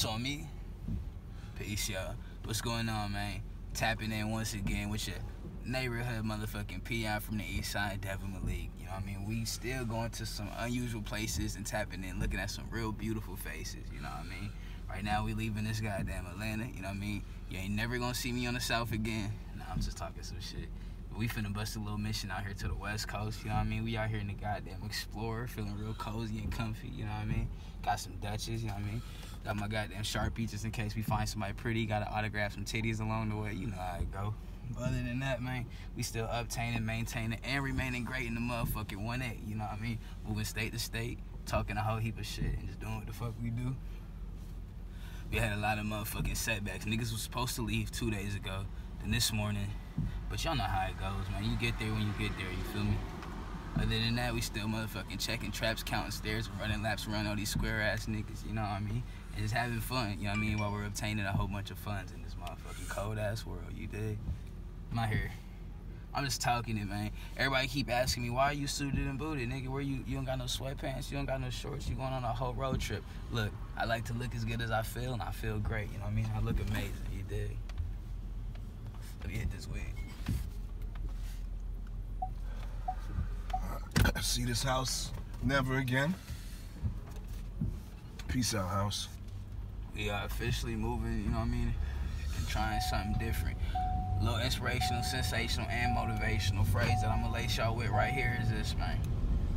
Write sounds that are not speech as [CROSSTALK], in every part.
It's on me. Peace, y'all. What's going on, man? Tapping in once again with your neighborhood motherfucking PI from the east side, Devin Malek. You know what I mean? We still going to some unusual places and tapping in, looking at some real beautiful faces. You know what I mean? Right now, we leaving this goddamn Atlanta. You know what I mean? You ain't never gonna see me on the south again. Nah, I'm just talking some shit. We finna bust a little mission out here to the west coast, you know what I mean? We out here in the goddamn Explorer, feeling real cozy and comfy, you know what I mean? Got some Dutches, you know what I mean? Got my goddamn Sharpie just in case we find somebody pretty. Gotta autograph some titties along the way, you know how it go. But other than that, man, we still obtaining, maintaining, and remaining great in the motherfucking 1A, you know what I mean? Moving state to state, talking a whole heap of shit, and just doing what the fuck we do. We had a lot of motherfucking setbacks. Niggas was supposed to leave two days ago. Then this morning, but y'all know how it goes, man. You get there when you get there, you feel me? Other than that, we still motherfucking checking traps, counting stairs, running laps around all these square ass niggas, you know what I mean? Just having fun, you know what I mean? While we're obtaining a whole bunch of funds in this motherfucking cold ass world, you dig? Out here. I'm just talking it, man. Everybody keep asking me, why are you suited and booted, nigga? Where you you don't got no sweatpants, you don't got no shorts, you going on a whole road trip. Look, I like to look as good as I feel, and I feel great, you know what I mean? I look amazing, you dig? Let me hit this wig. See this house never again. Peace out, house. We are officially moving, you know what I mean, and trying something different. A little inspirational, sensational, and motivational phrase that I'm gonna lace y'all with right here is this, man.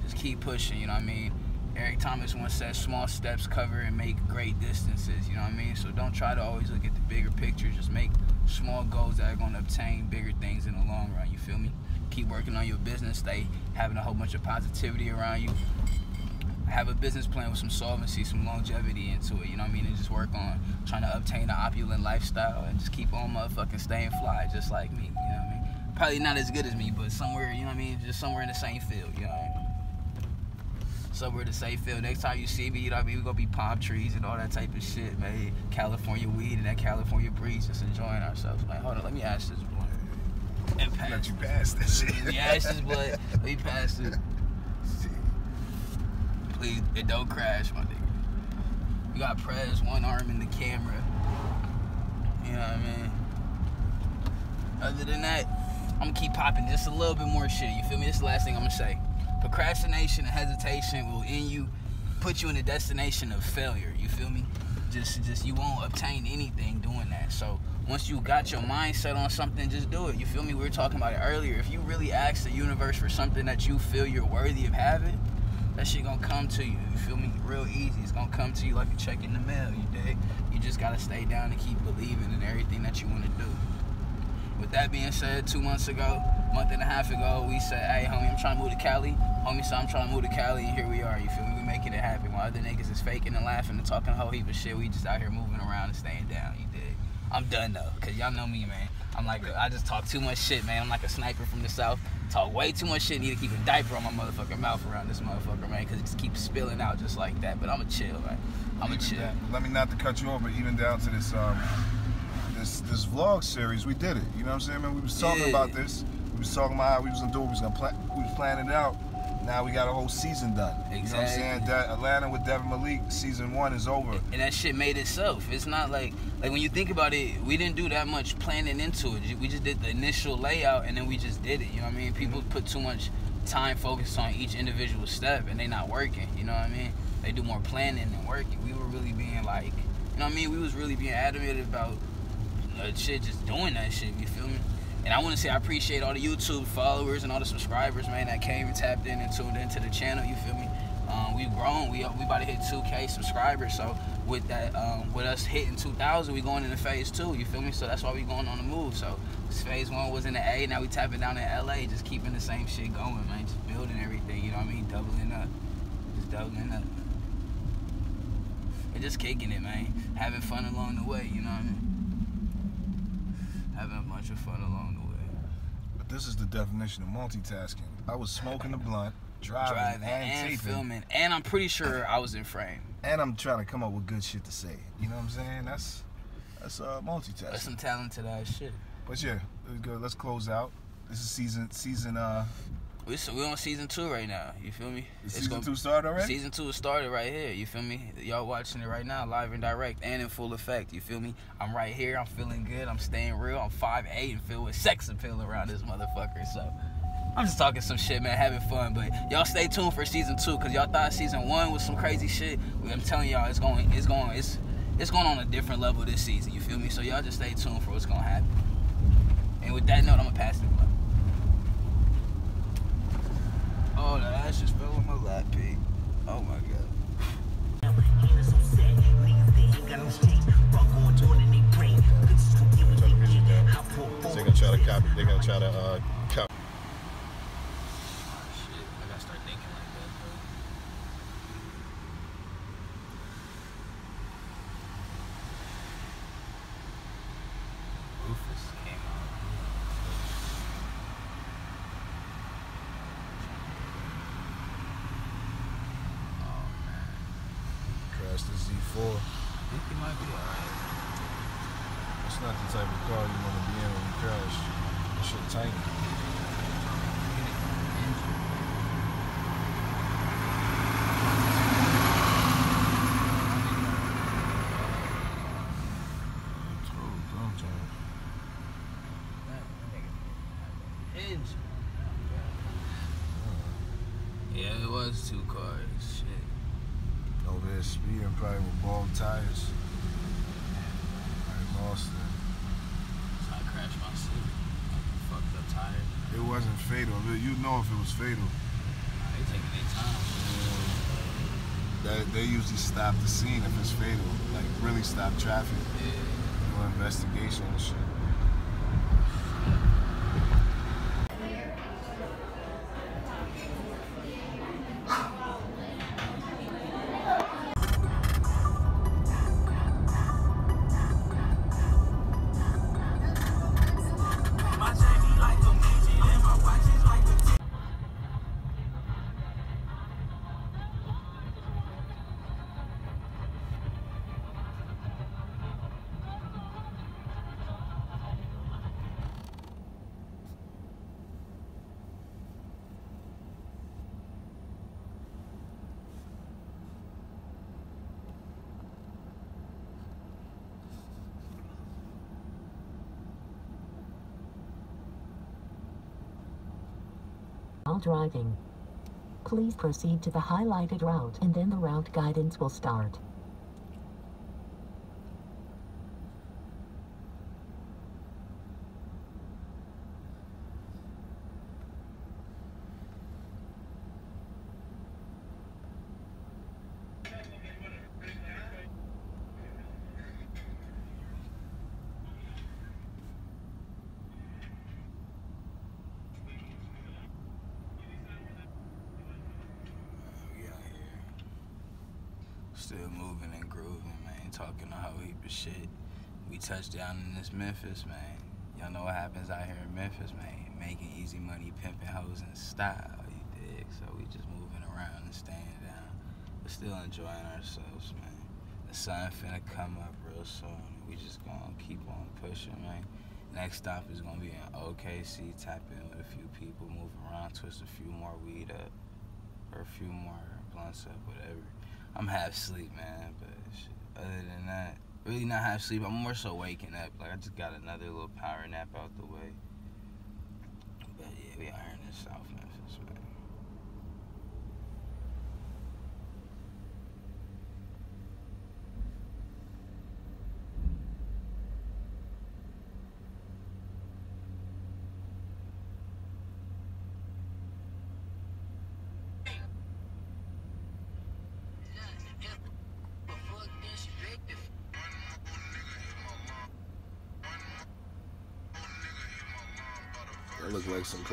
Just keep pushing, you know what I mean? Eric Thomas once said, small steps cover and make great distances, you know what I mean? So don't try to always look at the bigger picture. Just make small goals that are gonna obtain bigger things in the long run, you feel me? Keep working on your business, stay having a whole bunch of positivity around you, have a business plan with some solvency, some longevity into it, you know what I mean? And just work on trying to obtain an opulent lifestyle and just keep on motherfucking staying fly, just like me, you know what I mean? Probably not as good as me, but somewhere, you know what I mean? Just somewhere in the same field, you know what I mean? Somewhere in the same field. Next time you see me, you know what I mean? We're gonna be palm trees and all that type of shit, man. California weed and that California breeze, just enjoying ourselves. Like, hold on, let me ask this blunt. And pass. Let you pass that shit. Let me ask this blunt. Let me pass it. It don't crash, my nigga. You got Prez, one arm in the camera. You know what I mean? Other than that, I'm gonna keep popping just a little bit more shit. You feel me? This is the last thing I'm gonna say. Procrastination and hesitation will end you, put you in a destination of failure. You feel me? Just, just you won't obtain anything doing that. So once you got your mindset on something, just do it. You feel me? We were talking about it earlier. If you really ask the universe for something that you feel you're worthy of having, that shit gonna come to you. You feel me? Real easy. It's gonna come to you like a check in the mail. You dig? You just gotta stay down and keep believing in everything that you wanna do. With that being said, two months ago, month and a half ago, we said, hey, homie, I'm trying to move to Cali. Homie said, I'm trying to move to Cali, and here we are. You feel me? We making it happen. While other niggas is faking and laughing and talking a whole heap of shit, we just out here moving around and staying down. You dig? I'm done though, cause y'all know me, man. I'm like, I just talk too much shit, man. I'm like a sniper from the south. Talk way too much shit. Need to keep a diaper on my motherfucking mouth around this motherfucker, man, cause it just keeps spilling out just like that. But I'ma chill, man. I'ma chill. down- let me not to cut you off, but even down to this um this this vlog series, we did it. You know what I'm saying, man? We was talking Yeah. about this. We was talking about how we was gonna do it. We was gonna plan. We was planning it out. Now we got a whole season done. You know what I'm saying? That Atlanta with Devin Malek, season one is over. and that shit made itself. It's not like like when you think about it, we didn't do that much planning into it. We just did the initial layout and then we just did it. You know what I mean? People put too much time focused on each individual step and they not working. You know what I mean? They do more planning than working. We were really being like, you know what I mean? We was really being adamant about uh, shit, just doing that shit. You feel me? And I want to say I appreciate all the YouTube followers and all the subscribers, man, that came and tapped in and tuned into the channel. You feel me? Um, we grown. We we about to hit 2K subscribers. So with that, um, with us hitting 2,000, we going into phase two. You feel me? So that's why we going on the move. So phase one was in the A. Now we tapping down in LA, just keeping the same shit going, man. Just building everything. You know what I mean? Doubling up, just doubling up, and just kicking it, man. Having fun along the way. You know what I mean? Having a bunch of fun along the way. But this is the definition of multitasking. I was smoking the blunt, driving, Driving and, and, filming, and I'm pretty sure I was in frame. and I'm trying to come up with good shit to say. You know what I'm saying? That's that's uh, multitasking. That's some talented ass shit. But yeah, let's go. Let's close out. This is season season uh We so we on season two right now. You feel me? is season two started already. Season two started right here. You feel me? Y'all watching it right now, live and direct, and in full effect. You feel me? I'm right here. I'm feeling good. I'm staying real. I'm five eight and filled with sex appeal around this motherfucker. So I'm just talking some shit, man, having fun. But y'all stay tuned for season two, cause y'all thought season one was some crazy shit. I'm telling y'all, it's going, it's going, it's, it's going on a different level this season. You feel me? So y'all just stay tuned for what's gonna happen. And with that note, I'm gonna pass it. blunt. Oh, the just fell on my lap, Pete. Oh my god. They're gonna try to copy. They're gonna try to uh, copy. Shit, I gotta start thinking like that, bro. Rufus came out. Oh man, Crash the Z4. I think he might be alright. It's not the type of car you want to be in when you crash. That shit tiny. Yeah, it was two cars. Shit. Over there speeding, probably with bald tires. I lost it. So I crashed my suit. Fucked up tires. It wasn't fatal. You know if fatal. Nah, they taking their time. They, they usually stop the scene if it's fatal. Like really stop traffic. Yeah. Do an investigation and shit. Driving, please proceed to the highlighted route and then the route guidance will start. We out here. Still moving and grooving, man. Talking a whole heap of shit. We touched down in this Memphis, man. Y'all know what happens out here in Memphis, man. Making easy money, pimping hoes in style, you dig? So we just moving around and staying down. But still enjoying ourselves, man. The sun finna come up real soon. We just gonna keep on pushing, man. Next stop is gonna be in OKC. Tap in with a few people, move around, twist a few more weed up or a few more blunts up, whatever. I'm half asleep, man, but shit, other than that, really not half asleep. I'm more so waking up. Like I just got another little power nap out the way.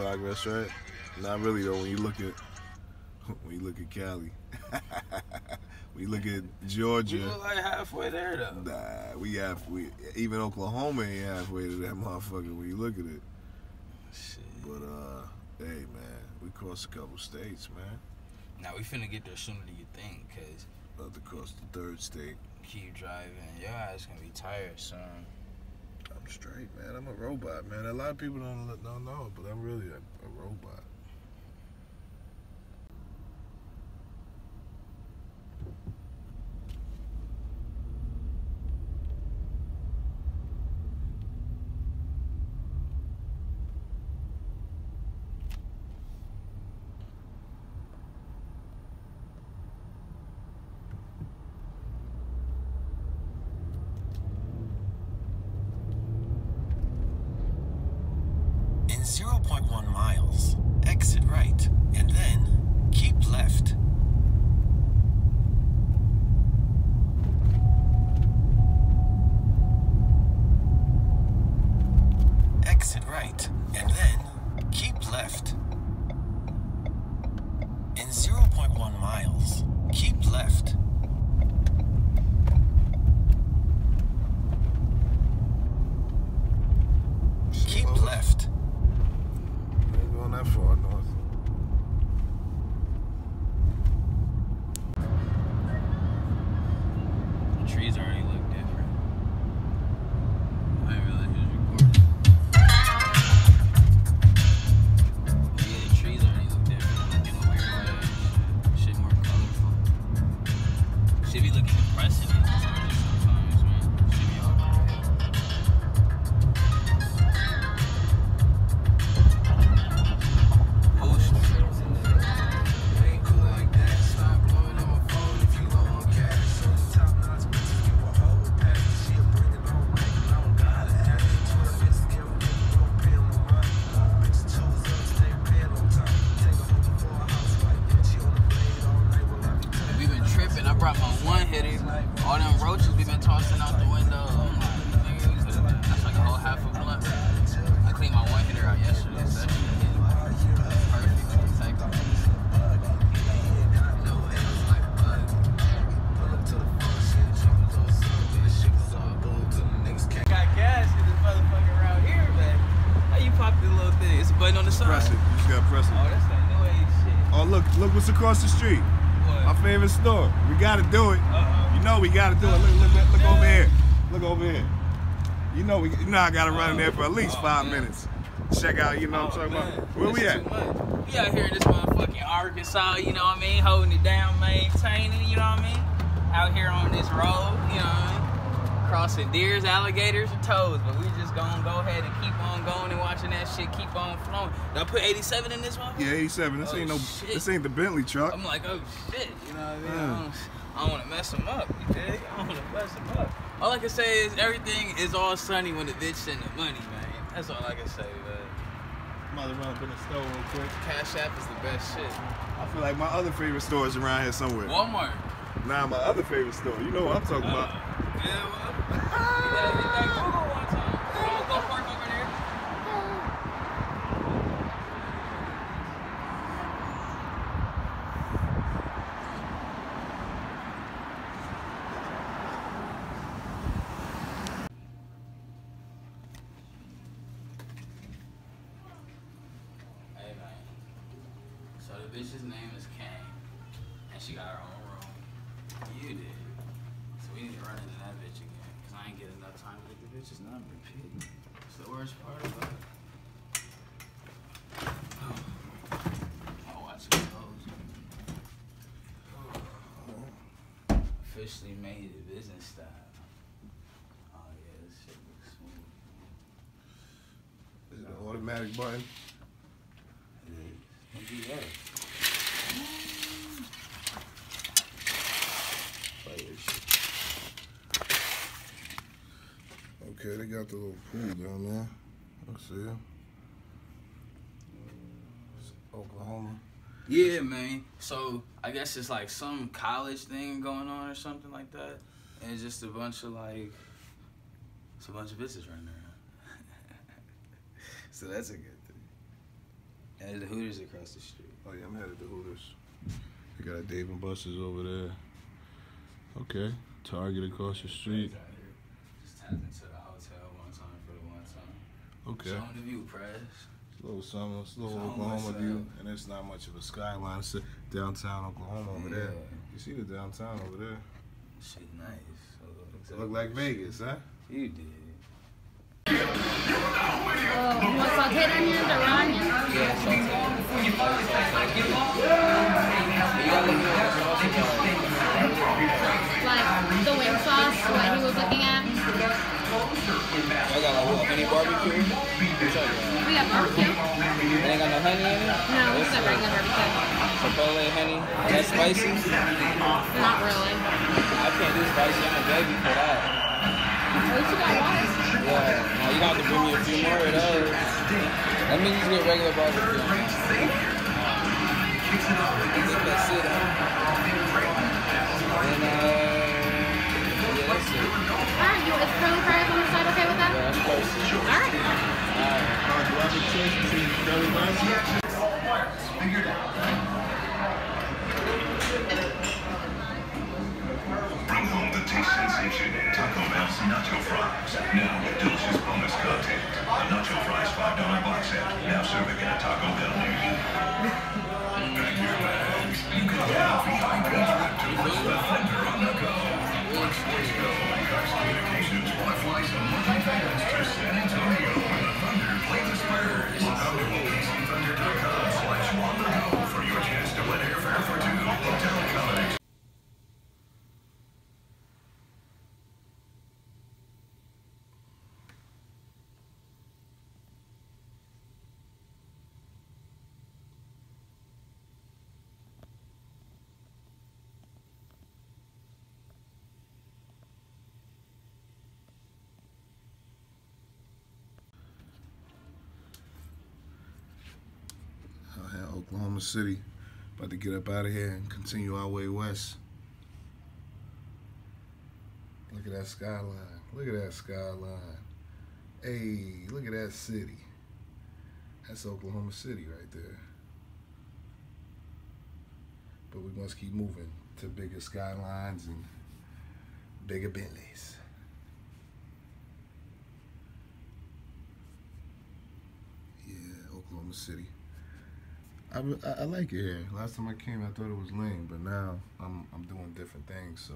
Progress, right? Not really though. When you look at [LAUGHS] when you look at Cali, [LAUGHS] when you look at We Georgia, look like halfway there though. nah, we have we even Oklahoma ain't halfway to that [LAUGHS] motherfucker when you look at it. Shit. But uh, hey man, we crossed a couple states, man. Now we finna get there sooner than you think, cause About to cross the third state. keep driving. Your ass gonna be tired soon. Straight, man. I'm a robot, man. A lot of people don't don't know, but I'm really a, a robot. Across the street. What? Our favorite store. We gotta do it. Uh-oh. You know we gotta do it. Look, look, look, look over here. Look over here. You know we, you know I gotta run in there for at least Oh, five man. minutes. Check out, you know what I'm oh, talking man. about. Where we at? We out here in this motherfucking Arkansas, you know what I mean? Holding it down, maintaining, you know what I mean? Out here on this road, you know what I mean? Crossing deers, alligators, and toads, but we just gonna go ahead and keep on going and watching that shit keep on flowing. Did I put 87 in this one? Yeah, 87. This Oh, ain't no. shit. This ain't the Bentley truck. I'm like, oh shit, you know what I mean? Yeah. I don't, don't want to mess them up, you dig? I don't want to mess them up. All I can say is everything is all sunny when the bitch send the money, man. That's all I can say, man. I'm about to run up in the store real quick. Cash App is the best shit. I feel like my other favorite store is around here somewhere. Walmart. Nah, my other favorite store. You know what I'm talking uh, about. Yeah, well. Hit that, hit that Google one time. I'ma go park over there. Hey man. So the bitch's name is Kang, and she got her own room. You did. So we need to run into that bitch again, cause I ain't get enough time to get the bitch's number. It's the worst part about it. Oh, watch it close. Officially made it business style. Oh yeah, this shit looks smooth. Is it an automatic button? Okay, they got the little pool down there. I see it. It's Oklahoma. Yeah, man. So I guess it's like some college thing going on or something like that, and it's just a bunch of like, it's a bunch of bitches right there. So that's a good thing. And the Hooters across the street. Oh yeah, I'm headed to Hooters. They got a Dave and Buster's over there. Okay, Target across the street. Just tapped into the hotel one time for the one time. Okay, Show 'em the view, press. a little something, it's a little It's Oklahoma view, and it's not much of a skyline. It's a downtown Oklahoma over there. You see the downtown over there? Shit, nice. So, Look like Vegas, huh? You did. Oh, you sauteed onions or onions? Like the wing sauce, what he was looking at. I got like what, honey barbecue? We got barbecue. Ain't got no honey in it? No, we got regular barbecue. Chipotle honey? That's spicy? Not really. I can't do spicy. I'm a baby for that. Yeah. Now you got to bring me a few more of those. Let me just get regular barbecue. I think that's it. Huh? And, uh, yeah, that's it. Alright, you is curly fries on the side okay with that? Yeah, that's perfect. Alright. Alright. Uh, do I have a choice between Rice? Bring home the taste sensation. Taco Bell's Nacho Fries. Now with delicious bonus content. A Nacho Fries $5 box set. Now serving at a Taco Bell near you. Pack your bags. You can get behind to the Thunder on the go. Let's go. Cox Communications want to fly some lucky fans to San Antonio the Thunder play the Spurs. On to OKCThunder.com slash on the go for your chance to win airfare for two hotel accommodations. Out here in Oklahoma City. About to get up out of here and continue our way west. Look at that skyline. Look at that skyline. Hey, look at that city. That's Oklahoma City right there. But we must keep moving to bigger skylines and bigger Bentleys. Yeah, Oklahoma City. I, I, I like it here. Last time I came, I thought it was lame, but now I'm I'm doing different things, so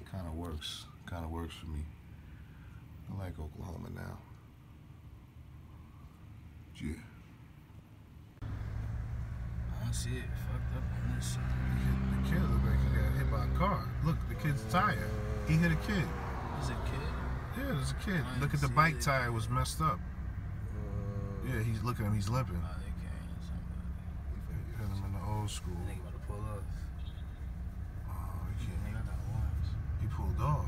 it kind of works. Kind of works for me. I like Oklahoma now. Yeah. I see it fucked up on this side. The kid looked like he got hit by a car. Look, the kid's tire. He hit a kid. There's a kid. Yeah, there's a kid. I Look at the bike it. tire was messed up. Yeah, he's looking at him. He's limping. Oh, they carrying somebody. Hit him in the old school. Nigga about to pull off. Oh, he can't. Nigga, I got warrants. He pulled off.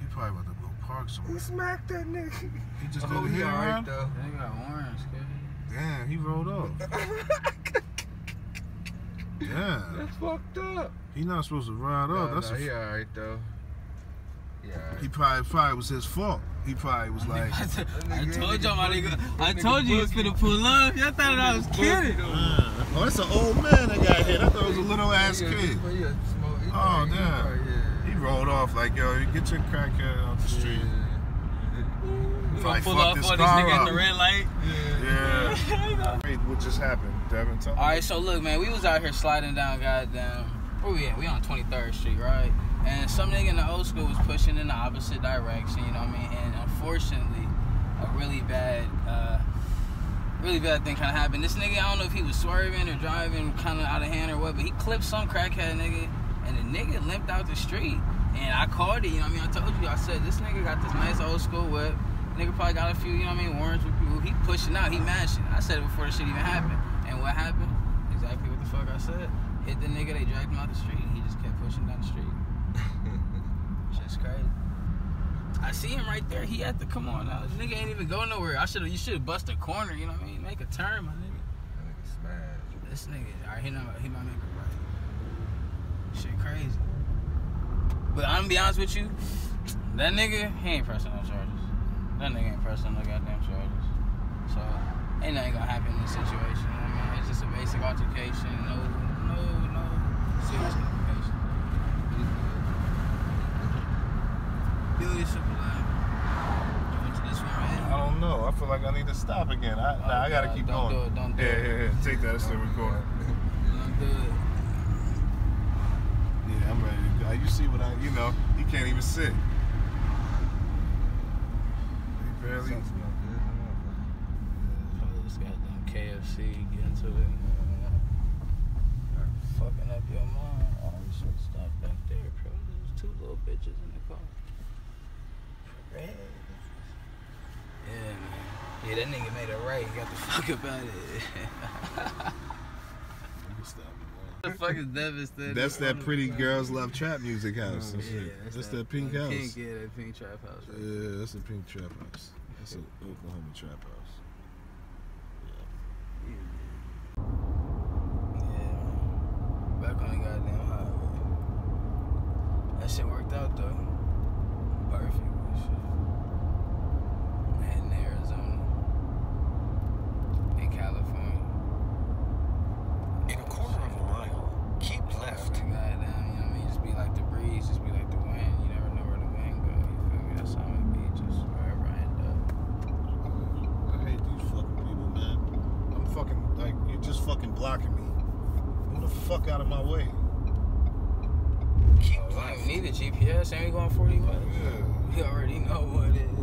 He probably about to go park somewhere. He smacked that nigga. He just Oh, did a he hit and alright run? though. Nigga got warrants, kid. Damn, he rolled off. [LAUGHS] Damn, That's fucked up. he not supposed to ride No, off. That's no, a, he alright though. Yeah. he probably probably was his fault. He probably was like, [LAUGHS] I told y'all, my nigga. I told you he was finna pull up. Y'all thought I was kidding. oh, that's an old man that got hit. I thought it was a little ass kid. Oh, damn. He rolled off like, yo, you get your crackhead off the street. Probably Pull fucked up on his this car nigga at the red light. Yeah. [LAUGHS] Wait, what just happened, Devin? Tell me. All right, so look, man, we was out here sliding down, goddamn. Where we at? We on 23rd Street, right? And some nigga in the old school was pushing in the opposite direction, you know what I mean? And unfortunately, a really bad, uh, really bad thing kind of happened. This nigga, I don't know if he was swerving or driving kind of out of hand or what, but he clipped some crackhead nigga, and the nigga limped out the street. And I called it, you know what I mean? I told you, I said, this nigga got this nice old school whip. Nigga probably got a few, you know what I mean, warrants with people. He pushing out, he mashing. I said it before the shit even happened. And what happened? Exactly what the fuck I said. Hit the nigga, they dragged him out the street. He just kept pushing down the street. Crazy. I see him right there. He had to come on now. This nigga ain't even go nowhere. I should have. You should have bust a corner. You know what I mean? Make a turn, my nigga. This nigga, all right, he, not, he might make it right. Shit crazy. But I'm gonna be honest with you, that nigga, he ain't pressing no charges. That nigga ain't pressing no goddamn charges. So, ain't nothing gonna happen in this situation. I mean, it's just a basic altercation. No, no, no serious complications. Billy Sublime. Went to this one right I don't know. I feel like I need to stop again. I, nah, I gotta God, keep don't going. do it, don't do yeah, it. yeah, yeah. Take that. It's still recording. I'm good. Yeah, I'm ready to go. You see what I, you know, he can't even sit. He barely. Probably this goddamn KFC get into it. Fucking up your mind. Oh, you should stop back there, bro. There's two little bitches in the car. Yeah, man. Yeah, that nigga made it right. He got the fuck up out of it. the fuck is devastating? That's that pretty girls love trap music house. Yeah, That's, that's that, pink house. Pink, yeah, that pink trap house. Right? Yeah, that's a pink trap house. That's an Oklahoma trap house. Yeah, man. Back on the goddamn highway. That shit worked out though. Perfect. and Shit. Heading to Arizona. In California. In a quarter of a mile, keep left. Goddamn, you know what I mean? Just be like the breeze, just be like the wind. You never know where the wind go. You feel me? That's how I'm gonna be, just wherever I end up. I hate these fucking people, man. I'm fucking like you're just fucking blocking me. Move the fuck out of my way. Keep Oh, we don't left. even need a GPS. Ain't we going 40 west? Yeah. We already know what it is.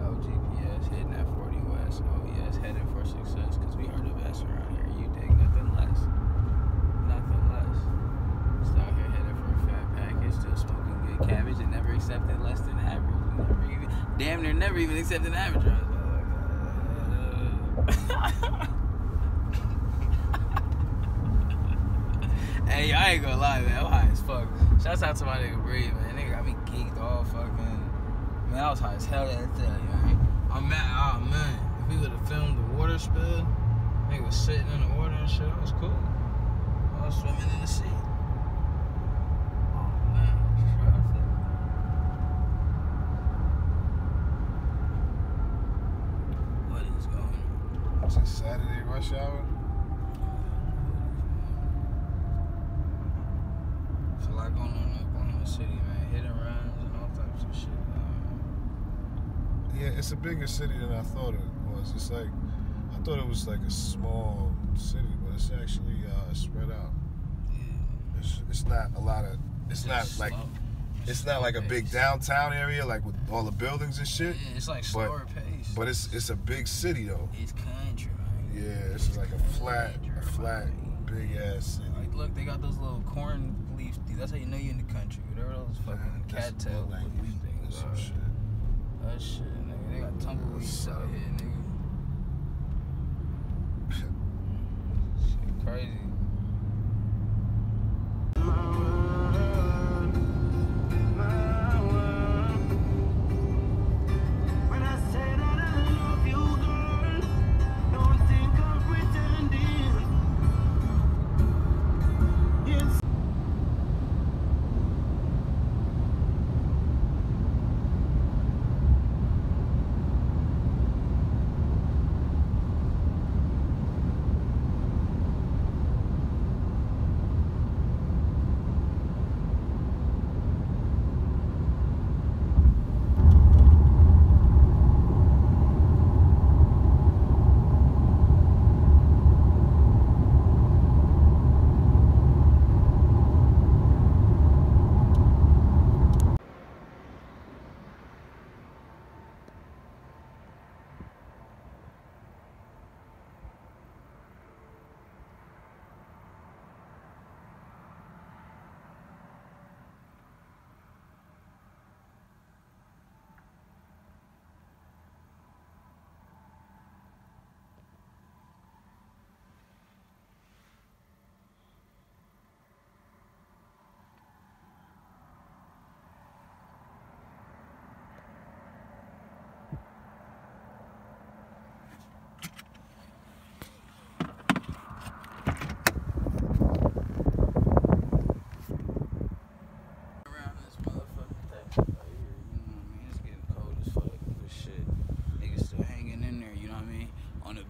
No GPS hitting at 40 west. Oh yes, heading for success. Cause we are the best around here. You dig nothing less. Nothing less. Just out here heading for a fat package, still smoking good cabbage and never accepting less than average. Never even damn near never even accepting average. I was like, uh, Hey, I ain't gonna lie, man. I'm high as fuck. Shouts out to my nigga Bree, man. Nigga got me geeked all fucking. Man, I was high as hell that day, man. I'm mad. Oh, man. If we would have filmed the water spill, nigga was sitting in the water and shit, that was cool. I was swimming in the sea. Oh, man. I was traffic. What is going on? It's a Saturday rush hour. It's a lot going on in Oklahoma City, man. Hit and runs and all types of shit. Um, Yeah, it's a bigger city than I thought it was. It's like I thought it was like a small city, but it's actually uh, spread out. yeah. It's, it's not a lot of. It's not Just like slow. it's not like a big downtown area like with all the buildings and shit. Yeah, it's like slower pace. But it's it's a big city though. it's country, man. Yeah, it's like a flat, a flat, big ass city. Like, look, they got those little corn leaf. That's how you know you're in the country. Whatever those fucking That's cattail leaf things some are. shit. That shit, nigga. They got tumbleweeds out here, nigga. [LAUGHS] Shit crazy.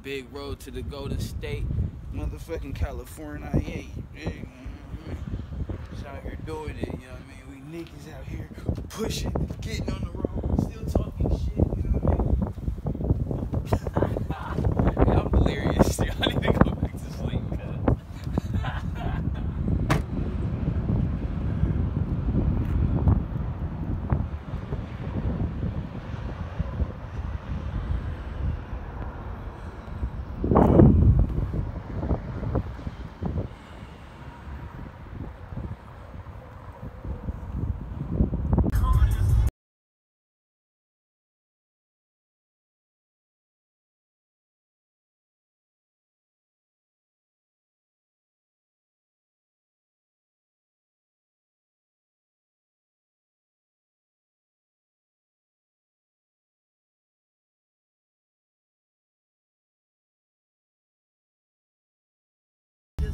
Big road to the Golden State, motherfucking California. Yeah, yeah. Just out here doing it, you know what I mean? We niggas out here pushing, getting on the road, still talking shit, you know what I mean? I'm delirious. I need to go back to sleep, cuz.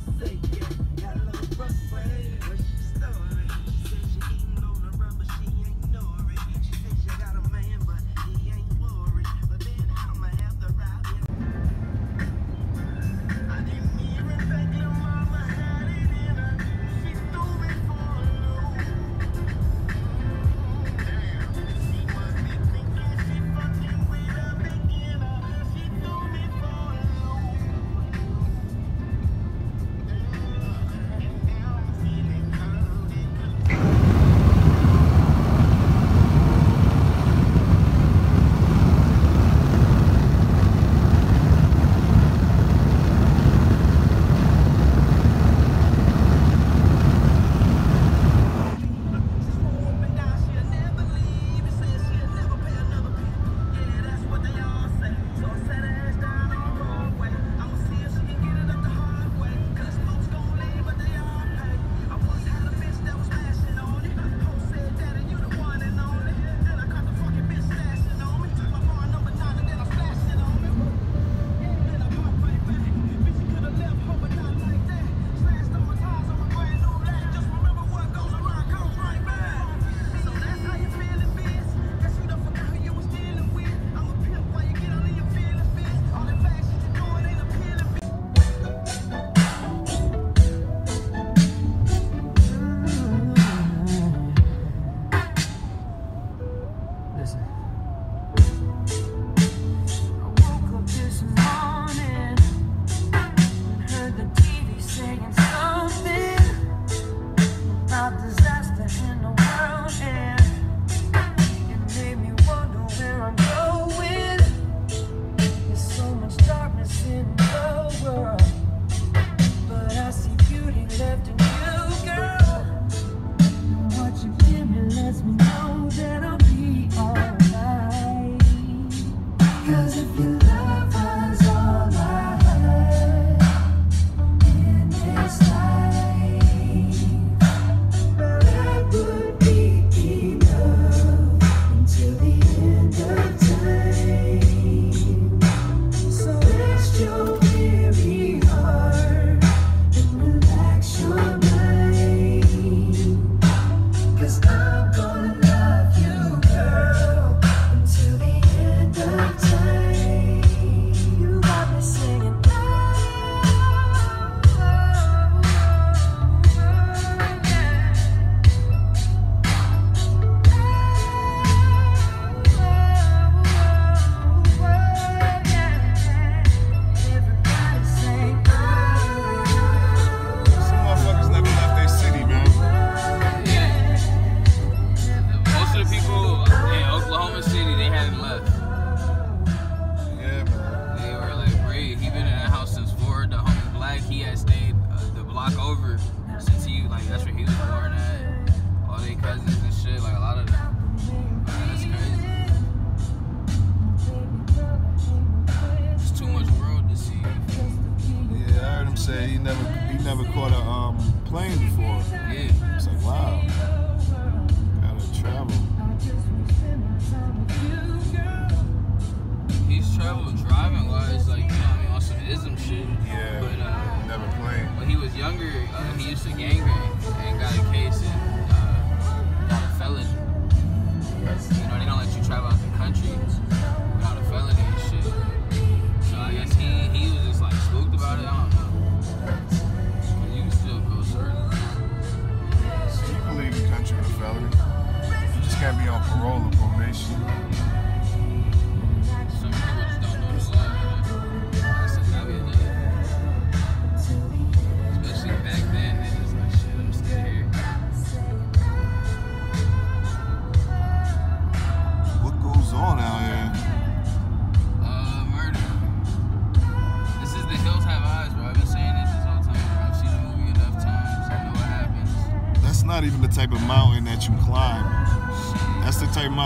Uh,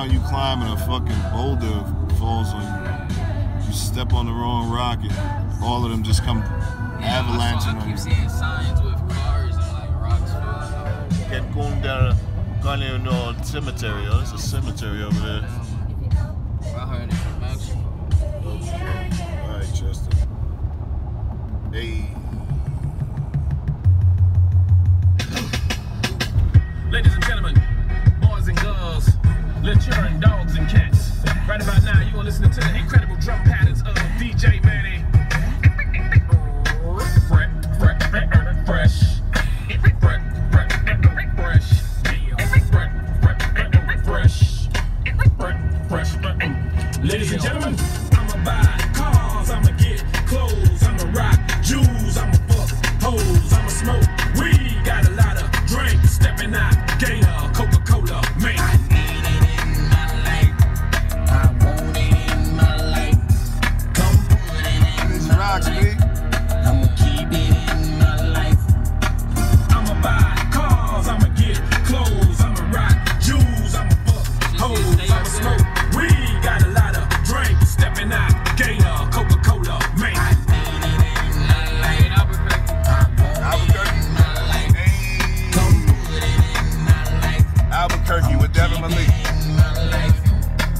you climb and a fucking boulder falls on you. You step on the wrong rock and all of them just come yeah, avalanching I, I keep you. seeing signs with cars and like rocks falling. Get going down, going cemetery. Oh, there's a cemetery over there. Devin Malek.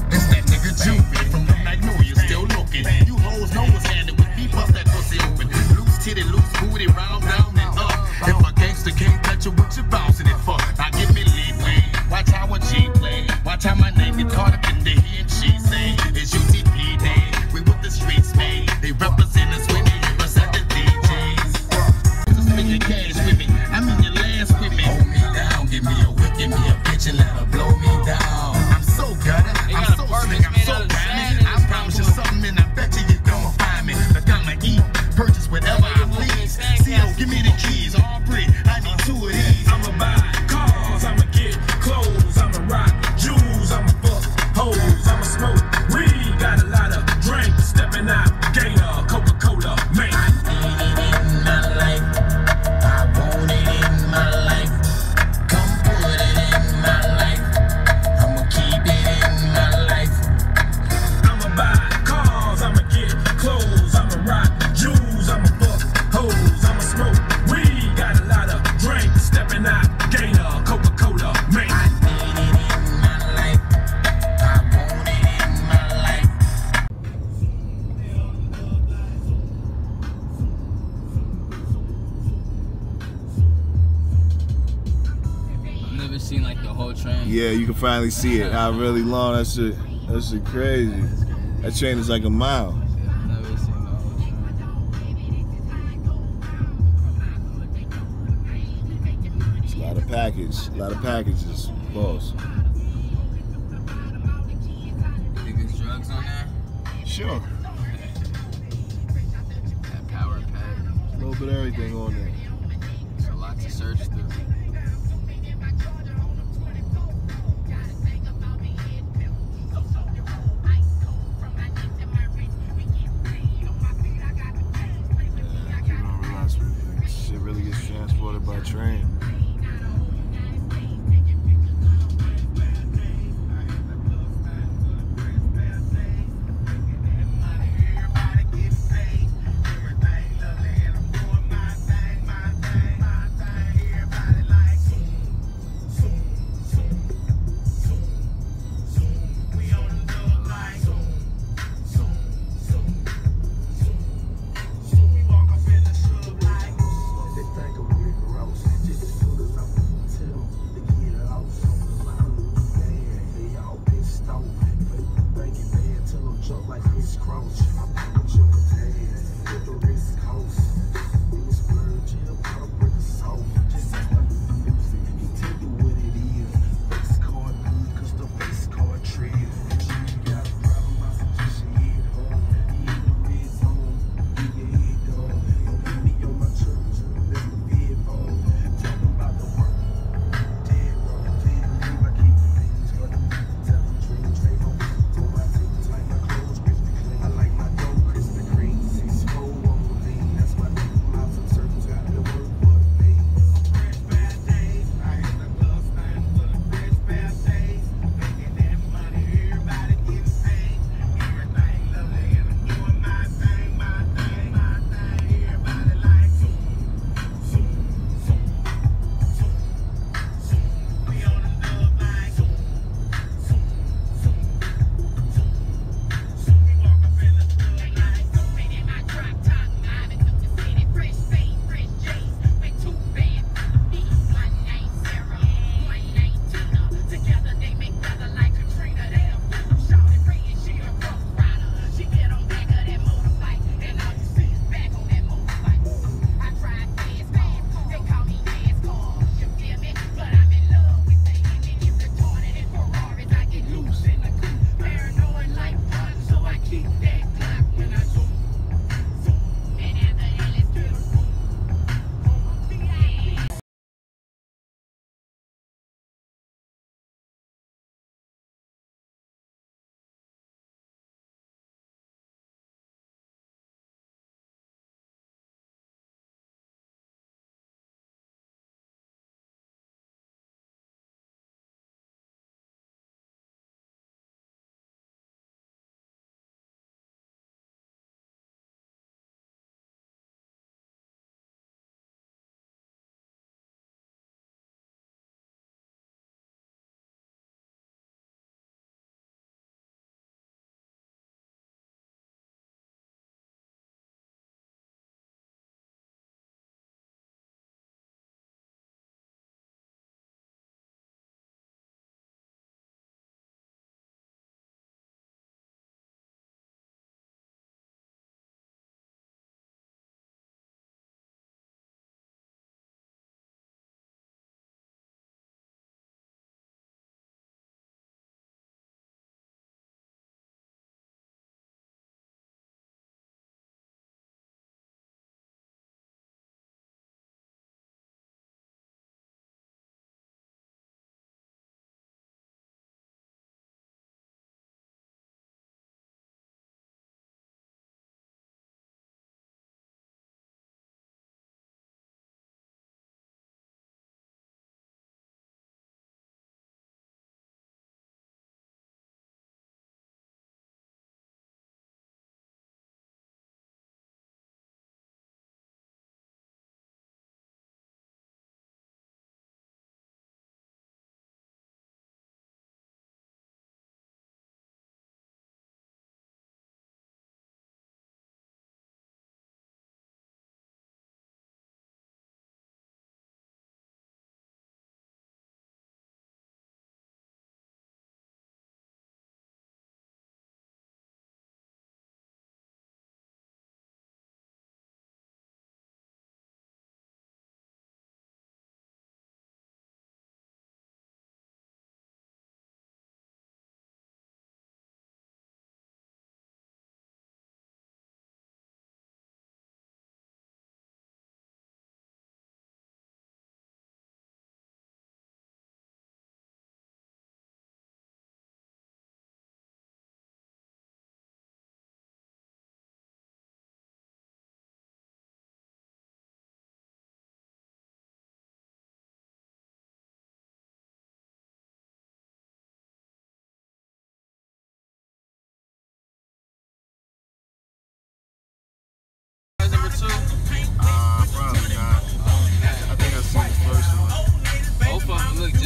It's that nigga Jupiter from the Magnolia, still looking. You hoes know what's handed with me, bust that pussy open. Loose titty, loose booty, round, down, and up. If a gangster can't touch it, what you bouncing it for? finally see it. I really long. That shit. That shit crazy. That train is like a mile.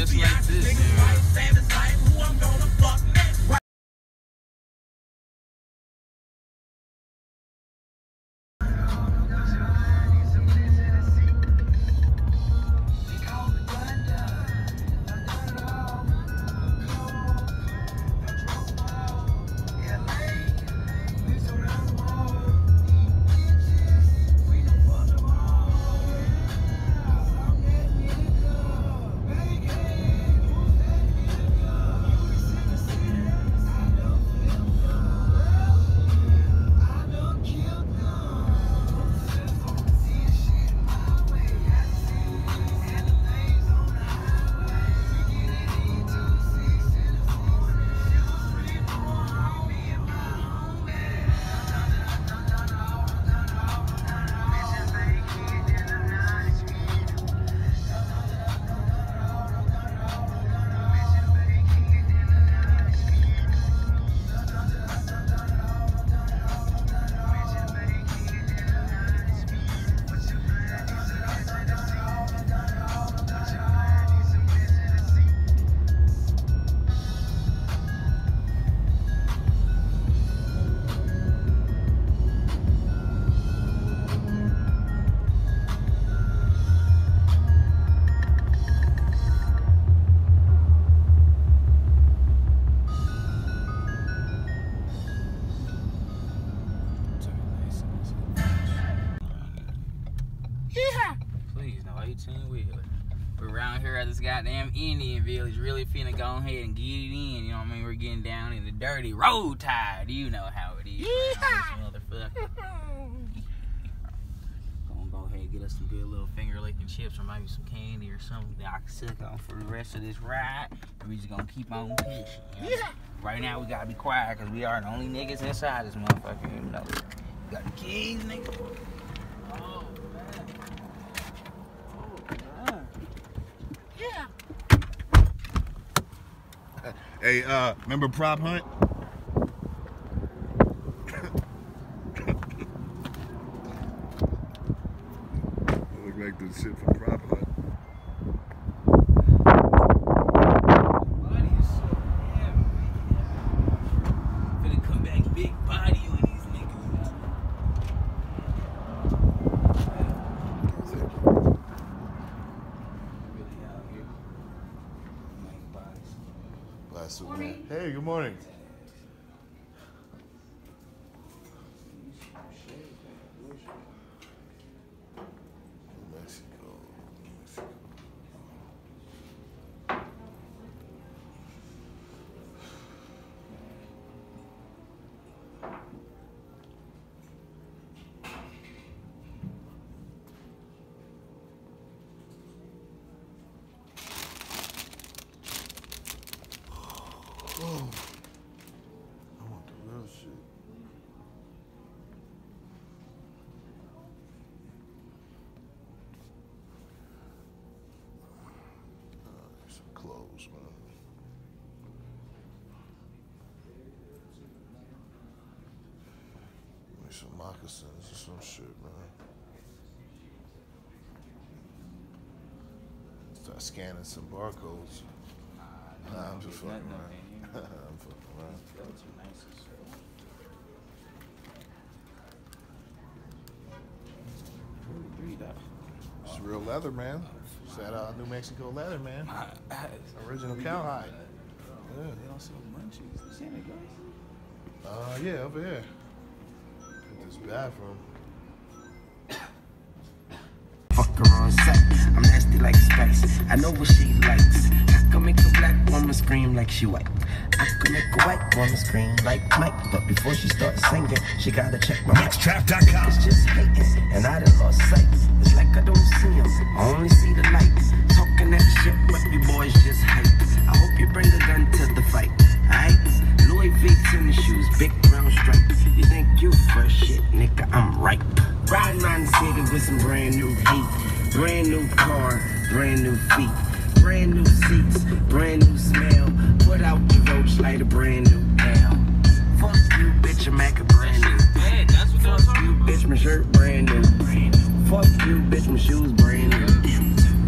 just like this. Ahead and get it in. You know what I mean? We're getting down in the dirty road tide. You know how it is. motherfucker. [LAUGHS] Gonna go ahead and get us some good little finger licking chips or maybe some candy or something that I can suck on for the rest of this ride. And we just gonna keep on pushing. you know? Right now we gotta be quiet because we are the only niggas inside this motherfucker. You know, we got the keys, nigga. Oh man. Oh man. Yeah. Hey, uh, remember Prop Hunt? Look like the shit from Prop Hunt. Body is so heavy. Finna come back big body on these niggas. Really out here. Make bodies. Last Superman. Hey, good morning. Mexico. Mexico. Oh. I want the real shit. Uh, there's some clothes, man. Give me some moccasins or some shit, man. Start scanning some barcodes. Nah, I'm just fucking around. [LAUGHS] I'm fucking around. It's real leather, man. Shout out New Mexico leather, man. [LAUGHS] Original cowhide. Yeah. They also munchies. You seen it, guys? Uh, yeah, over here. At this bathroom. Fuck her like spice. I know what she likes. I can make a black woman scream like she white. I can make a white woman scream like Mike. But before she starts singing, she gotta check my. Mixtrap.com. It's just hating, and I done lost sight. It's like I don't see him, I only see the lights. Talking that shit, but you boys just hype. I hope you bring a gun to the fight, alright? Louis V tennis shoes, big brown stripes. You think you fresh shit, nigga? I'm ripe. Riding around the city with some brand new heat, brand new car, brand new feet. Brand new seats, brand new smell. Put out the roach like a brand new L. Fuck you, bitch, I'm mac a brand new. Dead. That's what they're Fuck you, bitch, my shirt brand new. Fuck you, bitch, my shoes brand new.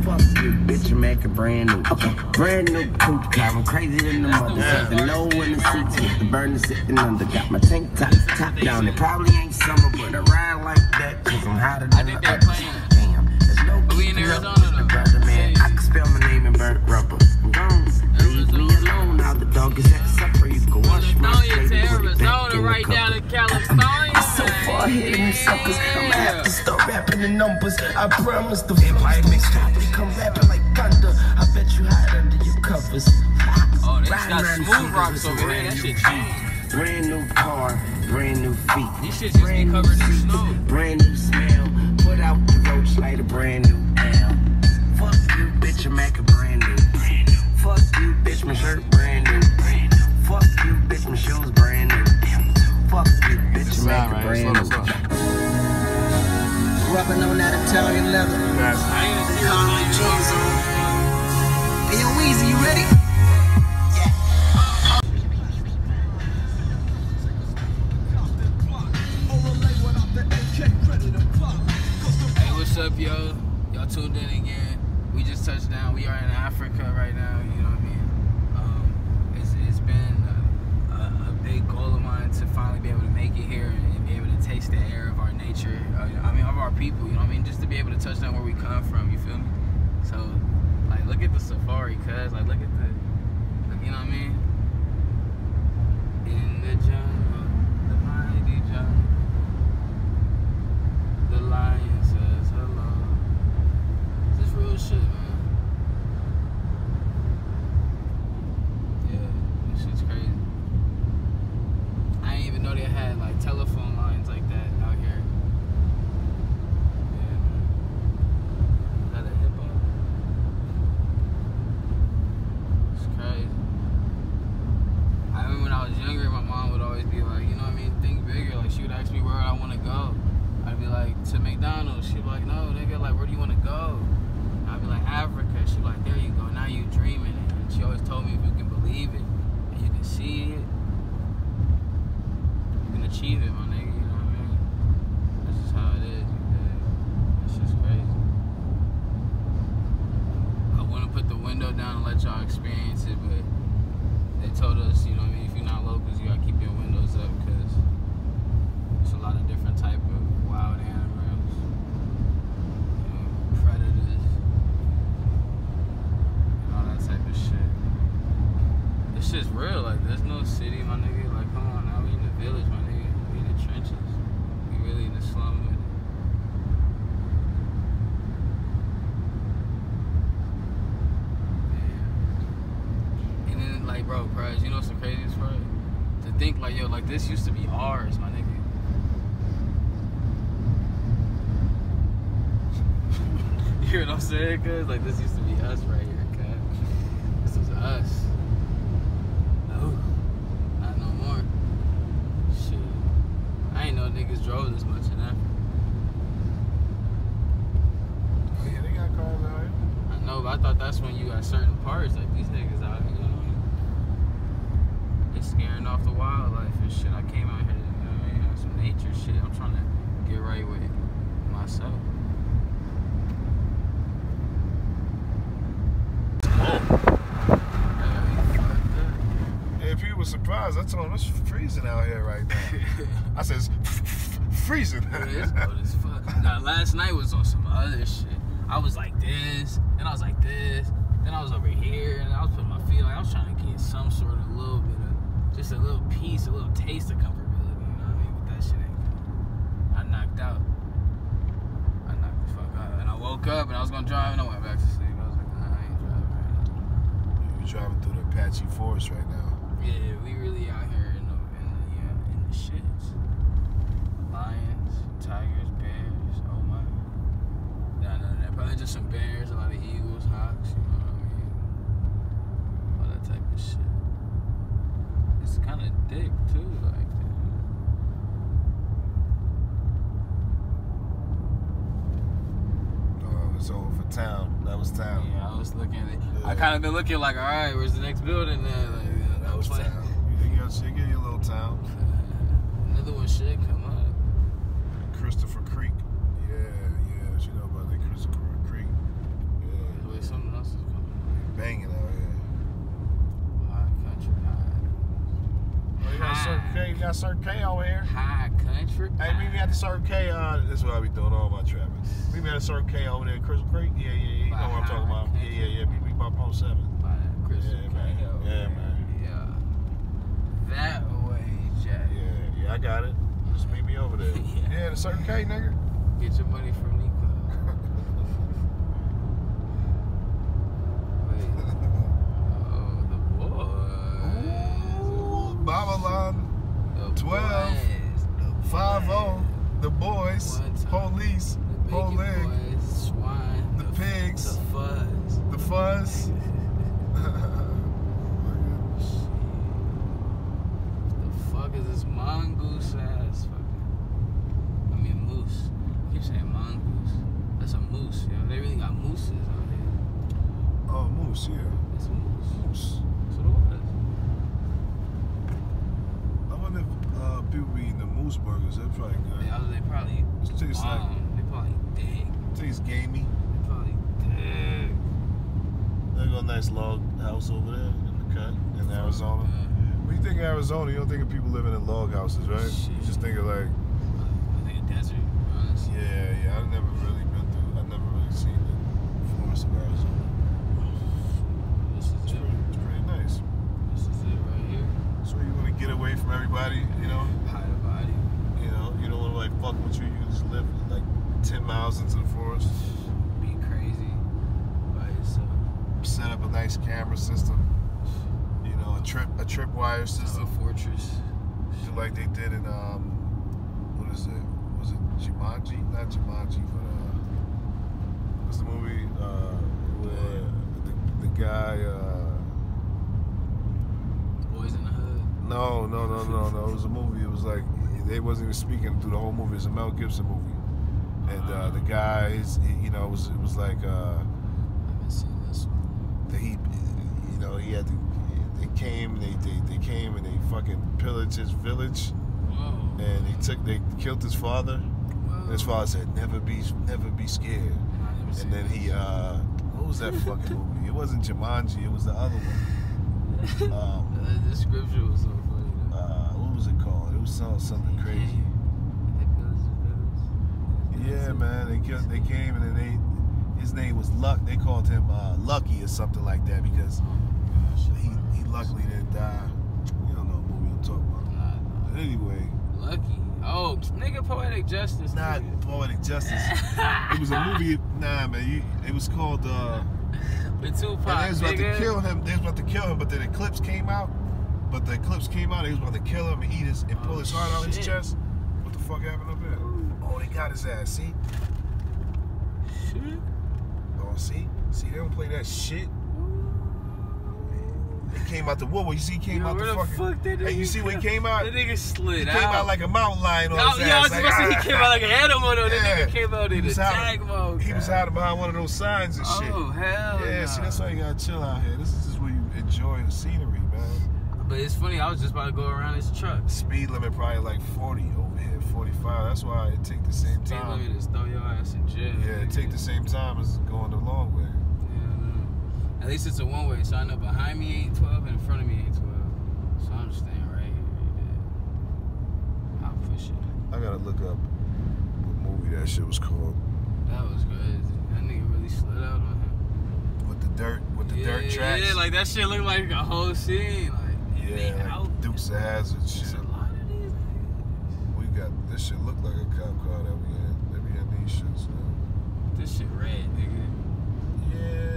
Fuck you, bitch, I'm mac a brand new. Okay, brand new coupe car, I'm crazy than the mother. Sitting low in the seats with the burner sitting under. Got my tank top, top down. It probably ain't summer, but I ride like that, cause I'm hotter than think the they're Arizona, with the brother, man. I can spell my name in burnt rubber. Gone. Leave me alone. Now the dog is at supper. You can wash my California plate to and put it back Arizona, in right down to California. I'm so far of you suckers. I'ma have to start rapping the numbers. I promise the flows don't stop. We come rapping like thunder. I bet you hide under your covers. Oh, they got smooth rocks over here. That brand shit cheap. Brand new car, brand new feet. These shits just be brand covered in snow. Brand new smell. Put out the roach like a brand new L. Fuck you, bitch, I'm mac a brand new. Fuck you, bitch, my shirt brand new. Fuck you, bitch, my shoes brand new. Fuck you, bitch, I'm brand new. Rubbing on that Italian leather. I ain't even Carly jeans on. Hey, yo, Weezy, you ready? Hey, what's up, yo? Y'all tuned in again. We just touched down. We are in Africa right now. You know what I mean? Um, it's, it's been a, a, a big goal of mine to finally be able to make it here and be able to taste the air of our nature. Uh, I mean, of our people. You know what I mean? Just to be able to touch down where we come from. You feel me? So, like, look at the safari, cuz. Like, look at the, you know what I mean? In the jungle, the mighty jungle. The lion real shit, man. Yeah, this shit's crazy. I didn't even know they had like telephone lines like that. Achieve it, my nigga. You know what I mean? That's just how it is. It's just crazy. I wouldn't put the window down and let y'all experience it, but they told us, you know what I mean, if you're not locals, you gotta keep your windows up because there's a lot of different type of wild animals, you know, predators, and all that type of shit. This shit's real. Like, there's no city, my nigga. Like, come on now, we in the village, my nigga. We in the trenches. We really in the slum with it. And then, like, bro, prize, you know what's the craziest part? To think, like, yo, like, this used to be ours, my nigga. Cuz? Like, this used to be us right here, cuz. This was us. Oh, not no more. Shit. I ain't know niggas drove this much in Africa. Oh, yeah, they got cars out here. I know, but I thought that's when you got certain parts, like these niggas out here, you know what I mean? They scaring off the wildlife and shit. I came out here, you know what I mean? On some nature shit. I'm trying to get right with myself. Yeah, people were surprised. I told them it's freezing out here right now. I said it's freezing. Yeah, it's cold as fuck. Now, last night was on some other shit. I was like this, then I was like this, then I was over here, and I was putting my feet like I was trying to get some sort of little bit of, just a little piece, a little taste of comfortability. You know what I mean? But that shit ain't good. I knocked out. I knocked the fuck out, and I woke up and I was gonna drive, and I went back to sleep. I was like, nah, I ain't driving right now. We're driving through the Apache Forest right now. Yeah, we really out here in the in the yeah, in the shits. Lions, tigers, bears. Oh my. Nah, none of that. Probably just some bears, a lot of eagles, hawks. You know what I mean? All that type of shit. It's kind of dick too, like. Oh, it's over for town. That was town. Yeah, I was looking at it. I kind of been looking like, all right, where's the next building? Then like, yeah, That was like- town. You got you get your little town. [LAUGHS] Another one should come up. Christopher Creek. Yeah, yeah. You know about that Christopher Creek? Yeah. Wait, something else is coming. Banging out here. High country, high. Oh, you got Circle K. You got Circle K over here. High country. Hey, meet me at the Circle K. Uh, this is what I be doing all my traffic. Meet me at the Circle K over there, at Crystal Creek. Yeah, yeah, yeah. You know what I'm talking about. Yeah, yeah, yeah. Meet me by Post Seven. By Crystal Yeah, man. Over Yeah, there. man. Yeah. That way, Jack. Yeah, yeah. I got it. Just meet me over there. [LAUGHS] Yeah. yeah, the Circle K, nigga. Get your money from Nico. Wait. Oh, the boys. Ooh, Babylon. The 12, boys. The 5 boys. The boys. Police. The Whole leg. boys, swine, The f- pigs. the fuzz. The fuzz. [LAUGHS] The fuck is this mongoose ass fucking? I mean moose. I keep saying mongoose. That's a moose. You know, they really got mooses out here. oh, moose, yeah. It's a moose. Moose. That's what it was. I wonder if uh, people be eating the moose burgers. They're probably good. They, they probably It tastes like. They probably dig. tastes gamey. They probably dig. They got a nice log house over there in the cut in Arizona. Uh, When you think of Arizona, you don't think of people living in log houses, right? You just think of like, I think a desert. Honestly. yeah, yeah. I've never really been through. I've never really seen the forest of Arizona. This is It's it. pretty, it's pretty nice. This is it right here. So you want to get away from everybody, you know? Hide a body. You know, you don't want to like fuck with you. You can just live like ten miles into the forest. Be crazy by yourself. Set up a nice camera system. You know, a a tripwire It's fortress. just like they did in um, what is it? Was it Jumanji? Not Jumanji, but uh, what's the movie uh, where the, the guy? Uh, Boys in the hood. no, no, no, no, no. It was a movie. It was like they wasn't even speaking through the whole movie. It's a Mel Gibson movie, and uh, the guys, you know, it was it was like uh, I haven't seen this one. that he, you know, he had to. Came, they, they they came and they fucking pillaged his village, Whoa. and they took they killed his father. And his father said, "Never be never be scared." I never seen And then he, uh, what was that fucking [LAUGHS] movie? It wasn't Jumanji. It was the other one. [LAUGHS] Um, Uh, the scripture was so funny. though. uh, what was it called? It was some, something crazy. They pillaged the village. Yeah, man. They killed, they came and then they, his name was Luck. They called him uh, Lucky or something like that because he, he luckily didn't die. You don't know what movie I'm talking about. Nah, But anyway. Lucky. Oh, nigga, poetic justice. not nigga. poetic justice. [LAUGHS] it was a movie. Nah, man. You, it was called. Uh, With Tupac, and they was about nigga. to kill him. They was about to kill him, but then eclipse came out. But the eclipse came out. They was about to kill him and eat his and pull his heart out of his chest. What the fuck happened up there? Oh, they got his ass. See? Shit. Oh, see? See, they don't play that shit. Came out the woodwork. You see, he came Yo, out the the fucking. fuck did hey, you see when he came out? That nigga slid He out. came out like a mountain lion on Yo, his yo, I was like, about to say he came out like an animal though. That [LAUGHS] nigga came out in hiding- attack mode. He was hiding behind one of those signs and shit. Oh hell. yeah, nah. see, that's why you gotta chill out here. This is just where you enjoy the scenery, man. But it's funny. I was just about to go around his truck. Speed limit probably like 40 over here, 45. That's why it take the same Speed time. limit is throw your ass in jail. Yeah, it take the same time as going the long way. At least it's a one way, so I know behind me 812 and in front of me 812. So I'm just staying right here. I'll push it. I gotta look up what movie that shit was called. That was crazy. That nigga really slid out on him. With the dirt, with the yeah, dirt tracks. Yeah, like that shit looked like a whole scene. Like, yeah, like. Dukes of Hazzard There's shit. a lot of these. We got this shit look like a cop car that we in. They be in these shits. Man. This shit red, nigga. Yeah,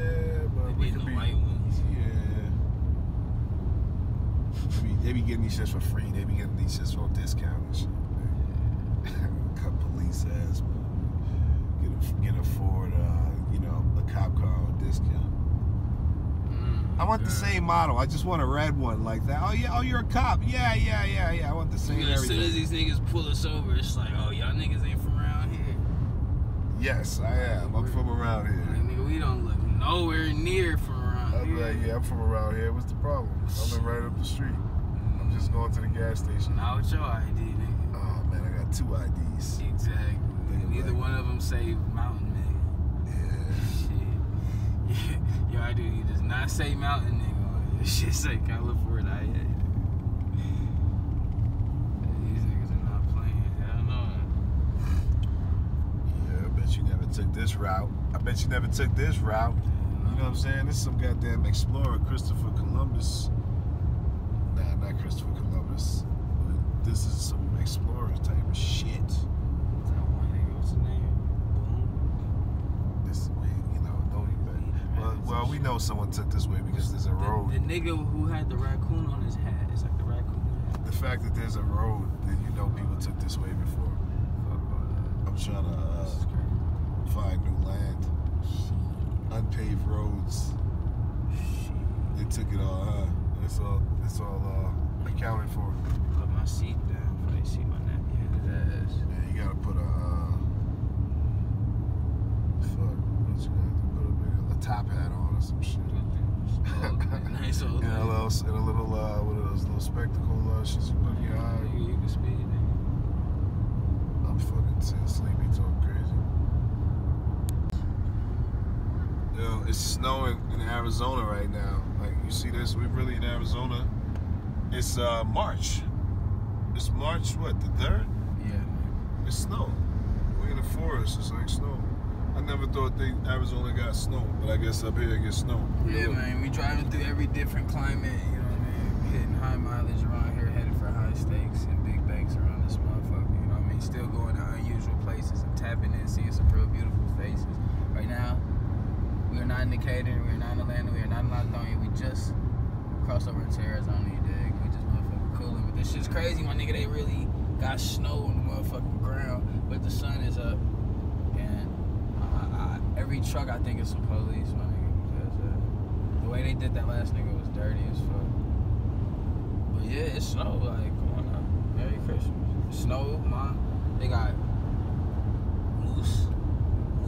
we be could the be. white ones. Yeah. They be, they be getting these shits for free. They be getting these shits for discount and shit. [LAUGHS] Cut police ass, man. Get a, get a Ford, uh, you know, a cop car on discount. Mm, I want the same model. I just want a red one like that. Oh yeah, oh you're a cop. Yeah, yeah, yeah, yeah. I want the same Nigga, as soon as these niggas pull us over, it's like, oh, y'all niggas ain't from around here. Yes, I am. I'm from around Like, here. nigga, we don't look nowhere near from around I'm here. like, yeah, I'm from around here. What's the problem? I live right up the street. I'm just going to the gas station. Not with your ID, nigga. Oh man, I got two IDs. Exactly. Neither like- one of them say mountain, Yeah. nigga. [LAUGHS] Shit. Your ID does not say mountain, nigga. Your shit say California. Yeah. These niggas are not playing. Hell no. Yeah, I bet you never took this route. I bet you never took this route. You know what I'm saying? This is some goddamn explorer, Christopher Columbus. Nah, not Christopher Columbus. But this is some explorer type of shit. That one nigga, what's his? Boom. This way, you know, don't even. Well, well, we know someone took this way because there's a road. The, the nigga who had the raccoon on his hat. It's like the raccoon hat. The fact that there's a road, then you know people took this way before. Fuck all that. I'm trying to uh, find new land, unpaved roads. They took it all, huh? It's all, it's all uh, accounted for. Put my seat down before they see my nappy headed ass. Yeah, you gotta put a, uh, fuck, what you gonna to put a, big, a top hat on or some shit. [LAUGHS] nice old And a little, and a little, uh, what are those little spectacle uh, shits you put in your eye. You, you can speed, nigga. I'm fucking too sleepy, talking crazy. Yo, it's snowing in Arizona right now. Like you see this, we're really in Arizona. It's uh March. It's March what, the third? Yeah. It's snow. We're in the forest, it's like snow. I never thought they Arizona got snow, but I guess up here it gets snow. Yeah, man. We driving through every different climate, you know what I mean? Hitting high mileage around here, headed for high stakes and big banks around this motherfucker, you know what I mean? Still going to unusual places and tapping in, seeing some real beautiful faces. Right now, we are not in Decatur, we are not in Atlanta, we are not in Lithonia. We just crossed over into Arizona, you dig? We just motherfucking cooling. But this shit's crazy, my nigga. They really got snow on the motherfucking ground, but the sun is up. And I, I, every truck, I think, is some police, my nigga, because uh, the way they did that last nigga was dirty as fuck. But yeah, it snowed. Like, come on now. Merry Christmas. Snowed, man. They got moose,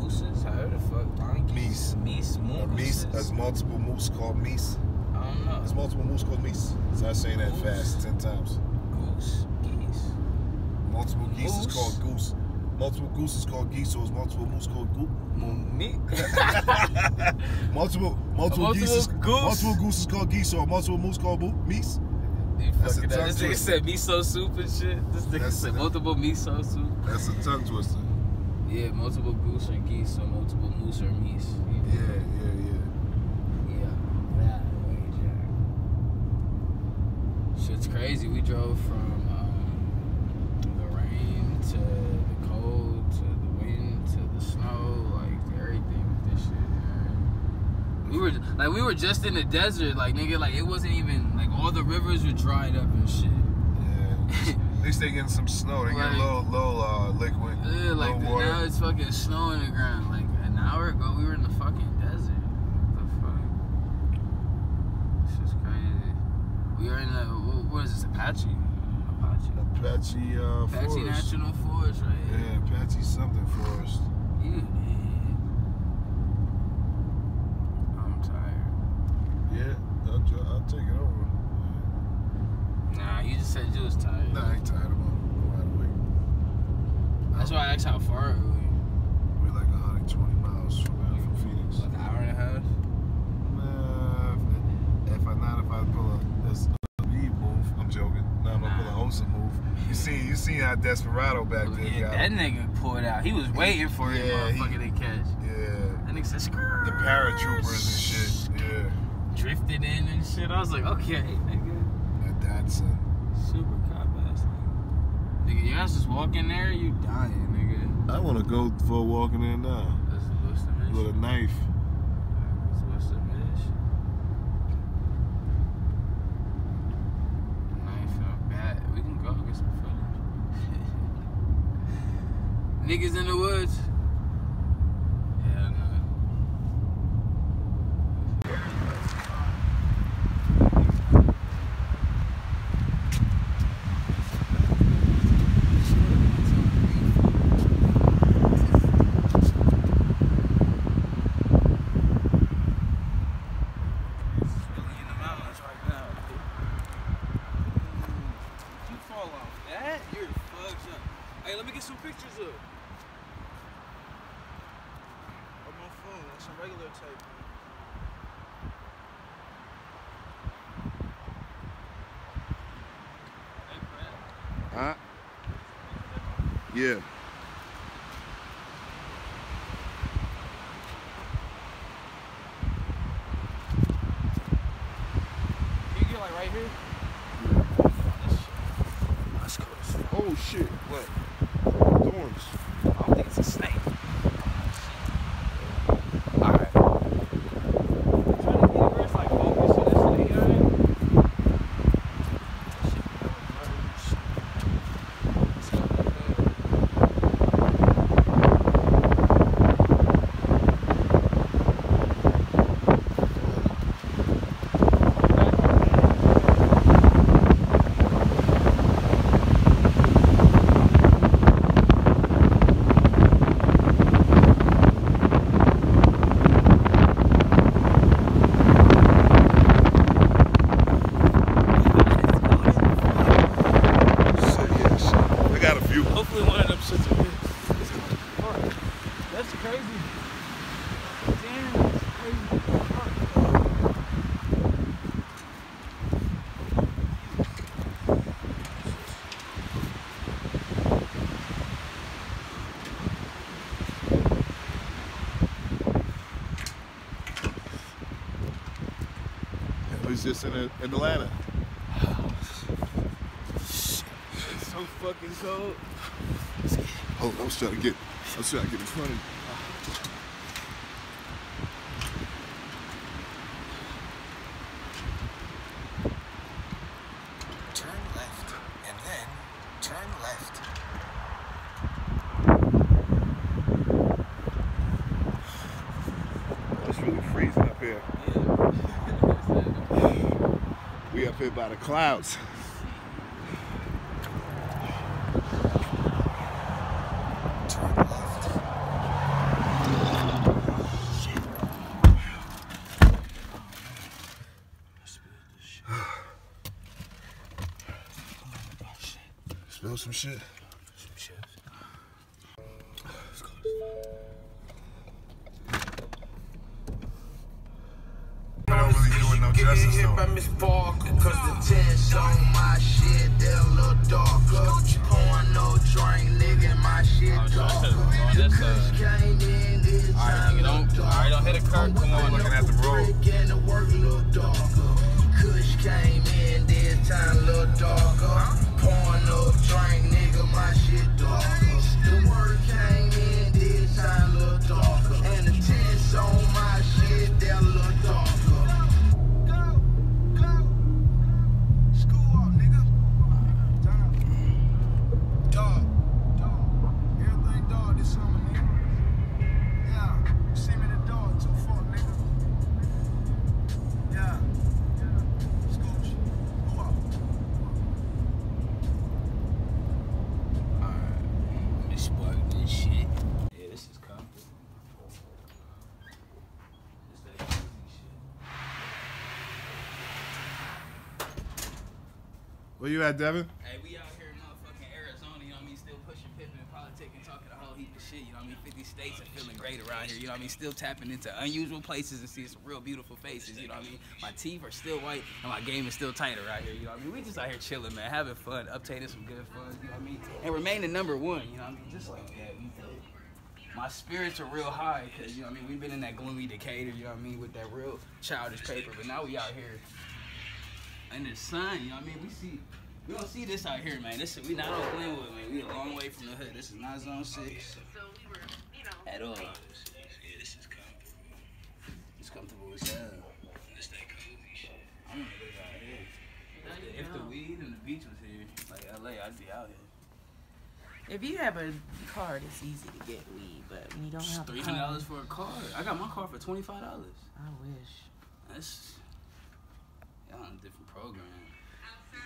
mooses, however the fuck, Meese. meese, moose, meese. There's multiple moose called meese. I don't know. There's multiple moose called meese. Start saying that Moose. fast ten times. Goose, geese. Multiple geese Moose. is called goose. Multiple goose is called geese, so it's multiple moose called goose. Me? [LAUGHS] Multiple multiple, multiple geese is, goose? multiple goose is called geese, so multiple moose called boo, meese. You That's a tongue. This nigga said miso soup and shit. This nigga said multiple miso soup. That's a tongue twister. Yeah, multiple goose or geese, so multiple moose or meese. You- Yeah, yeah, yeah. Yeah, that way, Jack. Shit's crazy. We drove from um, the rain to the cold to the wind to the snow, like everything with this shit. Man. We were like we were just in the desert, like nigga, like it wasn't even like all the rivers were dried up and shit. Least they getting some snow. They Like- get a little, little uh, liquid, Yeah, like the, water. now it's fucking snow in the ground. Like an hour ago, we were in the fucking desert. What the fuck? This is crazy. We were in the what, what is this? Apache. Apache. Apache uh, Apache Forest. National Forest, right here. Yeah, Apache something forest. You did. I'm tired. Yeah, I'll, I'll take it over. Nah, you just said you was tired. Nah, I ain't tired. I'm, wide awake. That's why I asked how far are we. We're like 120 miles from, uh, from Phoenix. Like an hour and a half. Uh, if, if I not if I pull a this lead move, I'm joking. Nah, I'm gonna pull a Osa move. You see, you seen how Desperado back there Yeah, got that nigga pulled out. He was waiting for it, Yeah, he- motherfucker, to catch. Yeah, That nigga said, "Skrrr." the paratroopers and shit. Yeah, drifted in and shit. I was like, okay, nigga. that Datsun. Super cop ass nigga. Nigga, you guys just walk in there, you dying, nigga. I want to go for a walk in there now That's what's the mission. with a knife. That's what's the mission. Knife and. We can go get some. [LAUGHS] Niggas in the woods. Just in, in Atlanta. It's so fucking cold. Oh, I was trying to get, I was trying to get in front of you. lot of clouds. Smell some shit. Where you at, Devin? Hey, we out here in motherfucking Arizona, you know what I mean? Still pushing pimping and politicking, talking a whole heap of shit, you know what I mean? 50 states and feeling great around here, you know what I mean? Still tapping into unusual places and seeing some real beautiful faces, you know what I mean? My teeth are still white and my game is still tighter out here, you know what I mean? We just out here chilling, man, having fun, obtaining some good fun, you know what I mean? And remaining number one, you know what I mean? Just like that, you it? My spirits are real high because, you know I mean? We've been in that gloomy Decatur, you know what I mean? With that real childish paper, but now we out here in the sun, you know what I mean? We see, we don't see this out here, man. This is, we not on Glenwood, man. We a long way from the hood. This is not zone six at all. It's comfortable as hell. I'm gonna live out here. If the weed and the beach was here, like LA, I'd be out here. If you have a car, it's easy to get weed, but when you don't have Three a hundred car, dollars for a car. I got my car for twenty five dollars. I wish. That's y'all on a different program.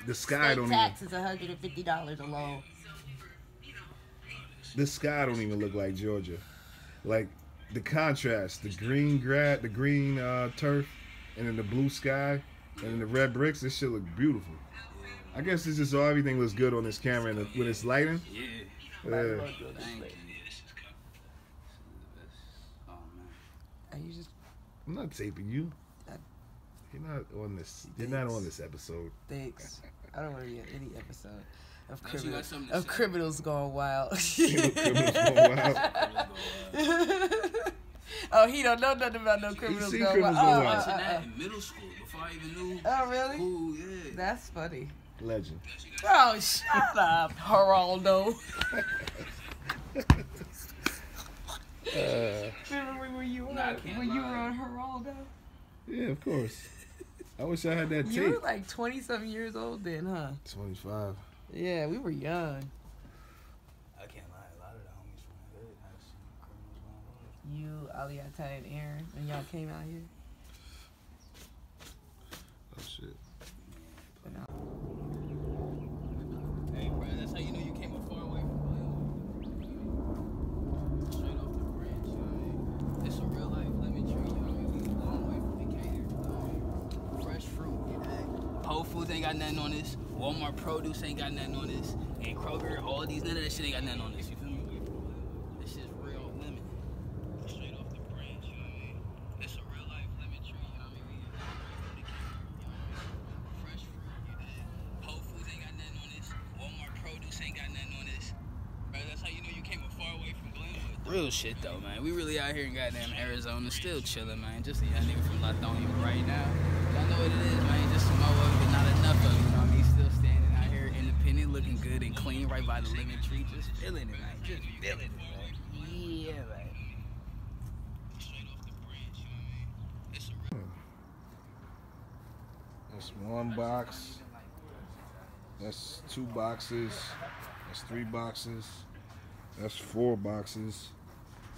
The sky State don't tax is hundred and fifty dollars alone. even. The sky don't even look like Georgia. Like the contrast, the green gra the green uh, turf, and then the blue sky, and then the red bricks. This shit look beautiful. I guess this is so everything looks good on this camera and when it's lighting. Yeah. Yeah. Thank you. Oh man. Are you just I'm not taping you. I- You're not on this. You're not on this episode. thanks? I don't want to be in any episode of Unless criminal, got something to of criminals going wild. criminals [LAUGHS] going wild. [LAUGHS] oh, he don't know nothing about no criminals seen going criminals wild. Oh, wild. uh, Watching uh, that uh. in middle school before I even knew. Oh, really? Ooh, yeah. That's funny. Legend. Oh, shut up, Geraldo. [LAUGHS] Uh, Remember when you were Nah, when you were on Geraldo? yeah, of course. I wish I had that You were like twenty something years old then, huh? 25. Yeah, we were young. I can't lie. A lot of the homies from the hood have seen criminals going wild. You, Aliata, and Aaron, when y'all came out here. Oh shit. But no. Hey, bro, that's how you know you came a far way from Glenwood. Straight off the branch, you know what I mean? It's a real life lemon tree, you know what I mean? We a long way from Decatur, you know what I mean? Fresh fruit, you know? Whole Foods ain't got nothing on this. Walmart produce ain't got nothing on this. And Kroger, all these, none of that shit ain't got nothing on this, you feel me? This shit's real lemon. Straight off the branch, you know what I mean? It's a real life lemon tree, you know what I mean? We a long way from Decatur, you know what I mean? Fresh fruit, you know? Whole Foods ain't got nothing on this. Walmart produce ain't got nothing on this. Bro, that's how you know you came a far away from Glenwood. Real shit though, man. We really out here in goddamn Arizona, still chilling, man. Just a young nigga from Lithonia right now. Y'all know what it is, man. Just some more looking good and clean, right by the lemon tree. Just feeling it, man. Just feeling it, man. Yeah, man. Straight off the branch, hmm. you know what I mean? It's. That's one box. That's two boxes. That's three boxes. That's four boxes.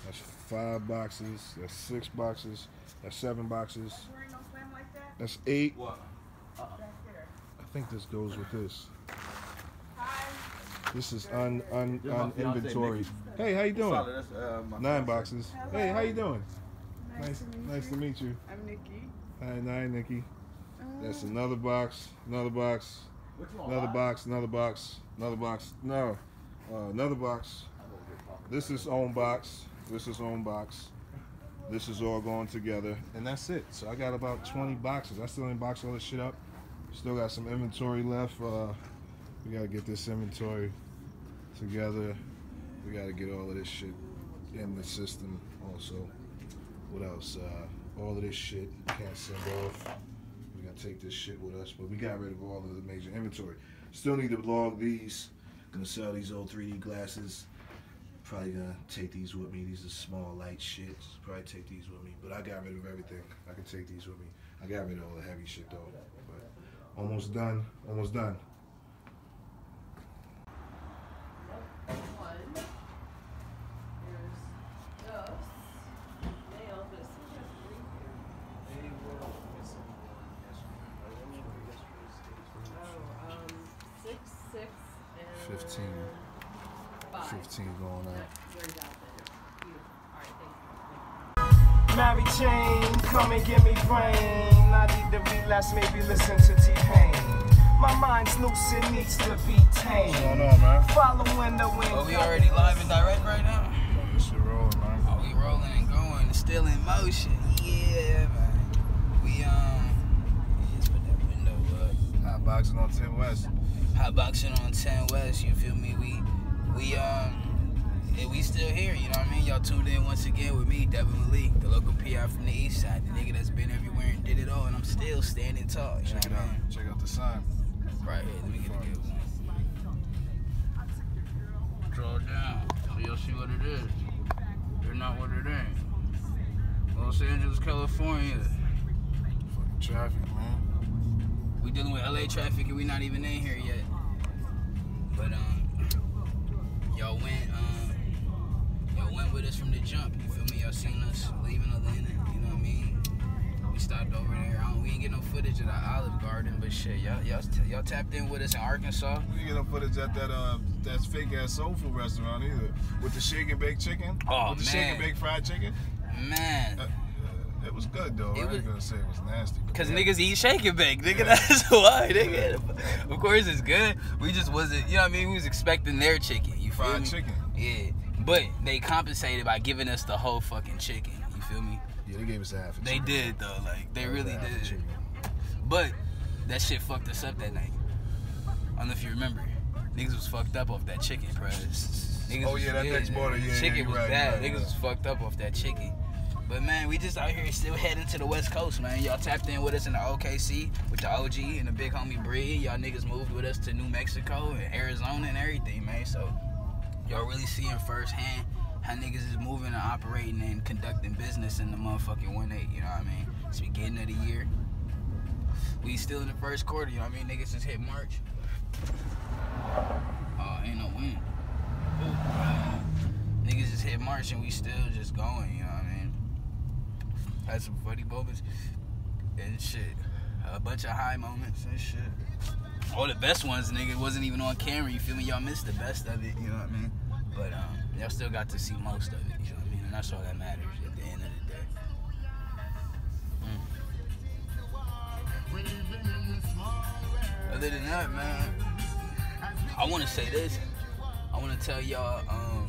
That's five boxes. That's six boxes. That's seven boxes. That's eight. I think this goes with this. This is un un This is my un inventory. Hey, how you doing? Uh, Nine fiance. boxes. Hey, how you doing? Nice, nice to meet you. I'm Nikki. Hi, nine, Nikki. That's another box, another box, Another box, another box, another box. No, uh, another box. This is own box. This is own box. This is all going together, and that's it. So I got about 20 boxes. I still didn't box all this shit up. Still got some inventory left. Uh, we gotta get this inventory together. We gotta get all of this shit in the system. Also, what else? Uh, all of this shit can't send off. We gotta take this shit with us, but we got rid of all of the major inventory. Still need to log these. Gonna sell these old 3D glasses. Probably gonna take these with me. These are small, light shit. Probably take these with me. But I got rid of everything. I can take these with me. I got rid of all the heavy shit though. But almost done. Almost done. 15. five. 15 going up. Very valid. Beautiful. All right, thank you. Mary Jane, come and give me brain. I need to relax, maybe listen to T-Pain. My mind's loose, it needs to be tamed. What's going on, man? Following the wind. Oh, we already live and direct right now? This shit rolling, man. Oh, we rolling and going. It's still in motion. Yeah, man. We, um, yeah, just put that window up. Hot boxing on 10 West. Hot boxing on 10 West, you feel me? We, we, um, yeah, we still here, you know what I mean? Y'all tuned in once again with me, Devin Malek, the local PR from the east side, the nigga that's been everywhere and did it all, and I'm still standing tall, you Check it know what I out. mean? Check out the sign. Right here, let me get a good one. Draw it down so you'll see what it is. They're not what it ain't. Los Angeles, California. Fucking traffic, man. We dealing with LA traffic and we not even in here yet. Footage of the Olive Garden, but shit, y'all y'all y'all tapped in with us in Arkansas. We didn't get no footage at that uh that fake ass soul food restaurant either. With the shake and bake chicken. Oh, With the shake and bake fried chicken. Man. Uh, it was good though. It I was- ain't gonna say it was nasty. Cause yeah. niggas eat shake and bake, nigga. That's why, nigga. Of course it's good. We just wasn't, you know what I mean? We was expecting their chicken. You feel Fried me? chicken. Yeah, but they compensated by giving us the whole fucking chicken. You feel me? Yeah, they gave us half. a They chicken. did though, like they was really did. But that shit fucked us up that night. I don't know if you remember. Niggas was fucked up off that chicken, press. Niggas Oh, yeah, that next morning, yeah, yeah, Chicken you was right, bad. right, Niggas yeah. was fucked up off that chicken. But man, we just out here still heading to the West Coast, man. Y'all tapped in with us in the OKC with the OG and the big homie Bree. Y'all niggas moved with us to New Mexico and Arizona and everything, man. So y'all really seeing firsthand how niggas is moving and operating and conducting business in the motherfucking 1-8, you know what I mean? It's beginning of the year. We still in the first quarter, you know what I mean? Niggas just hit March. Oh, ain't no win. Uh, niggas just hit March and we still just going, you know what I mean? Had some funny moments and shit. A bunch of high moments and shit. All the best ones, nigga, wasn't even on camera, you feel me? Y'all missed the best of it, you know what I mean? But um, y'all still got to see most of it, you know what I mean? And that's all that matters Other than that, man, I want to say this. I want to tell y'all, um,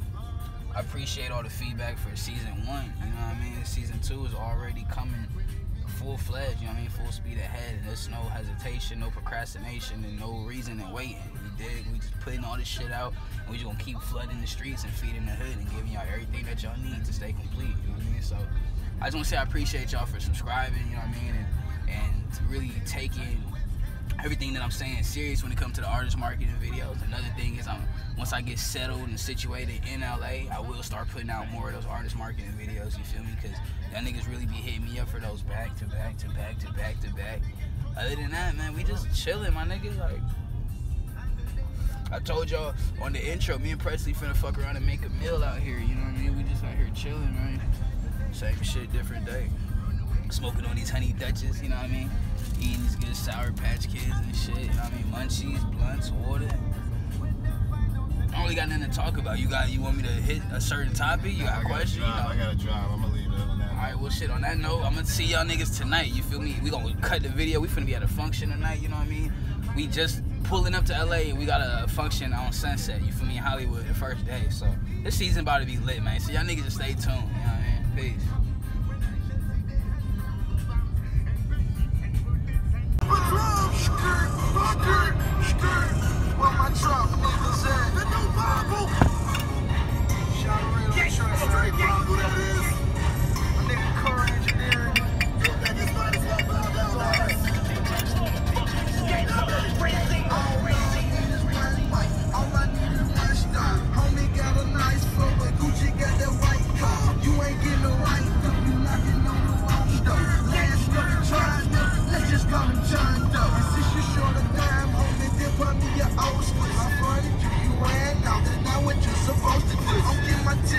I appreciate all the feedback for season one. You know what I mean? Season two is already coming full fledged. You know what I mean? Full speed ahead. And there's no hesitation, no procrastination, and no reason to waiting. We did. We just putting all this shit out, and we just gonna keep flooding the streets and feeding the hood and giving y'all everything that y'all need to stay complete. You know what I mean? So I just want to say I appreciate y'all for subscribing. You know what I mean? And and really taking everything that I'm saying serious when it comes to the artist marketing videos. Another thing is, I'm once I get settled and situated in LA, I will start putting out more of those artist marketing videos. You feel me? Because y'all niggas really be hitting me up for those back to back to back to back to back. Other than that, man, we just chilling, my niggas Like I told y'all on the intro, me and Prestley finna fuck around and make a meal out here. You know what I mean? We just out here chilling, man. Same shit, different day. Smoking on these honey Dutches, you know what I mean? Eating these good sour patch kids and shit. You know what I mean? Munchies, blunts, water. I don't really got nothing to talk about. You got you want me to hit a certain topic? You got I a question? You. I gotta drive. I'm gonna leave it. Alright, well shit, on that note, I'm gonna see y'all niggas tonight, you feel me? We gonna cut the video, we finna be at a function tonight, you know what I mean? We just pulling up to LA and we got a function on Sunset, you feel me, in Hollywood the first day. So this season about to be lit, man. So y'all niggas just stay tuned, you know what I mean? Peace. patrol. Skirt, fucker, my trap niggas at? The new Bible. Shout out to the trap.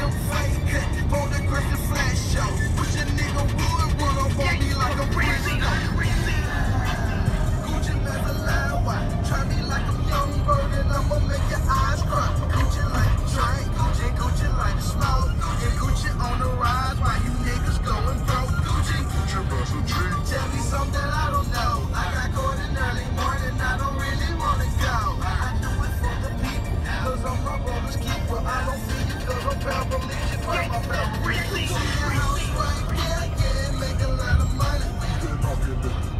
your face, cut the photograph and flash show. What was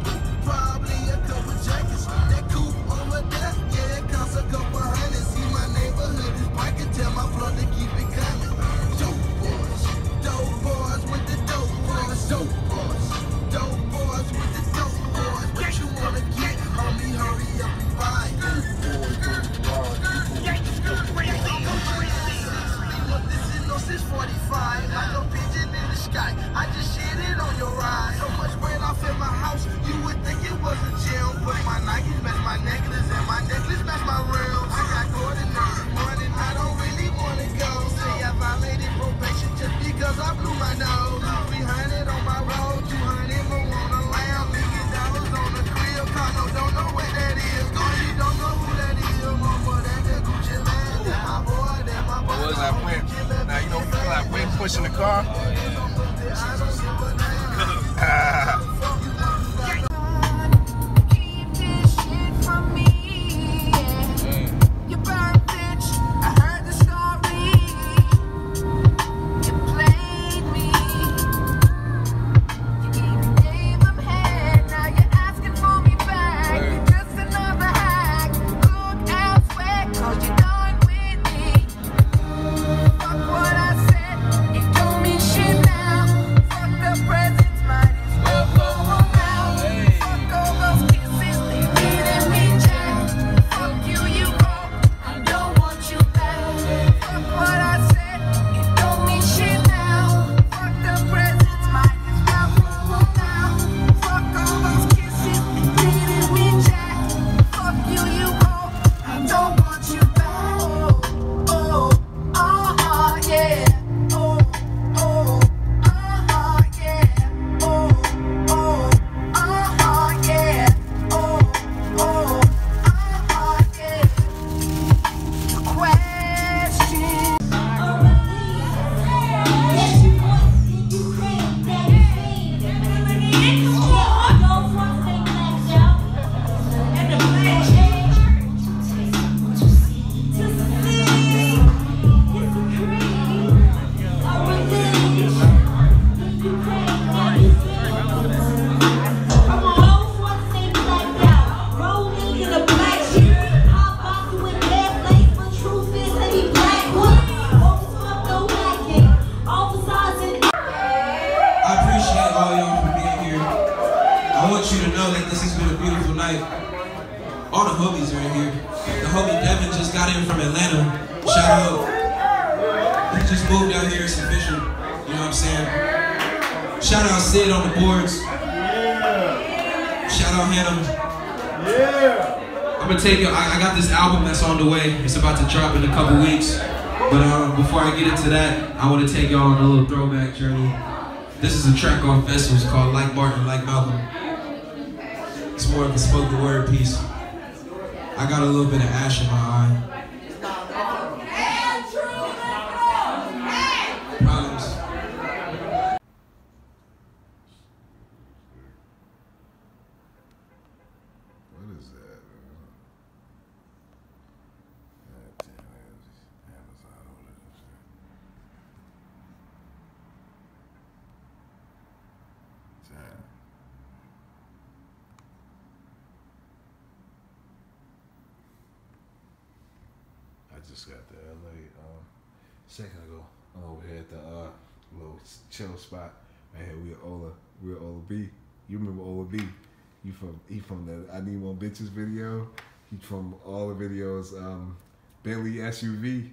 It's about to drop in a couple weeks. But um, before I get into that, I want to take y'all on a little throwback journey. This is a track on festivals called Like Martin, Like Malcolm. It's more of a spoken word piece. I got a little bit of ash in my eye. Problems. just got to LA um, second ago. I'm over here at the uh, little chill spot right here. We Ola. We Ola B. You remember Ola B? You from he from the I Need More Bitches video. He from all the videos. Um, Bentley SUV.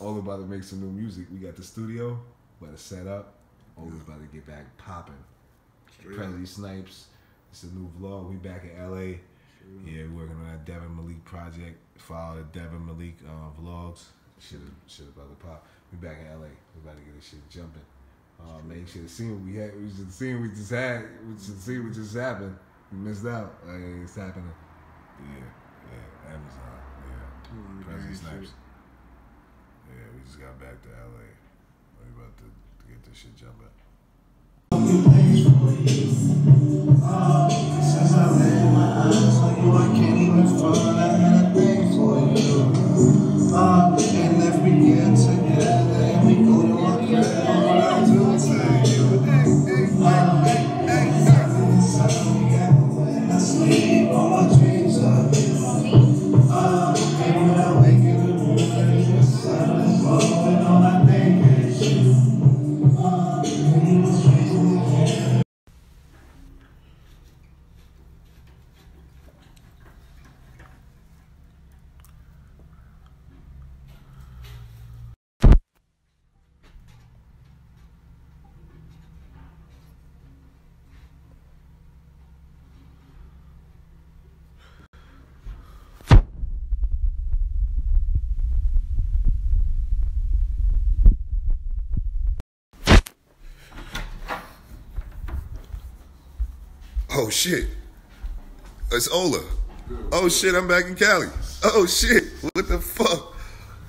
Ola about to make some new music. We got the studio. About to set up. Ola's about to get back popping. Prestley Snipes. It's a new vlog. We back in LA. Yeah, we working on that Devin Malek project. Follow the Devin Malek uh, vlogs. Shit, shit about to pop. We back in LA. We about to get this shit jumping. Uh, man, you should have seen what we had. We should have seen what we just had. We should see what just happened. We missed out. Like, it's happening. Yeah, yeah, Amazon. Yeah, Prestley Snipes. Yeah, we just got back to LA. We about to, to get this shit jumping. Since Oh shit. It's Ola. Oh shit, I'm back in Cali. Oh shit. What the fuck?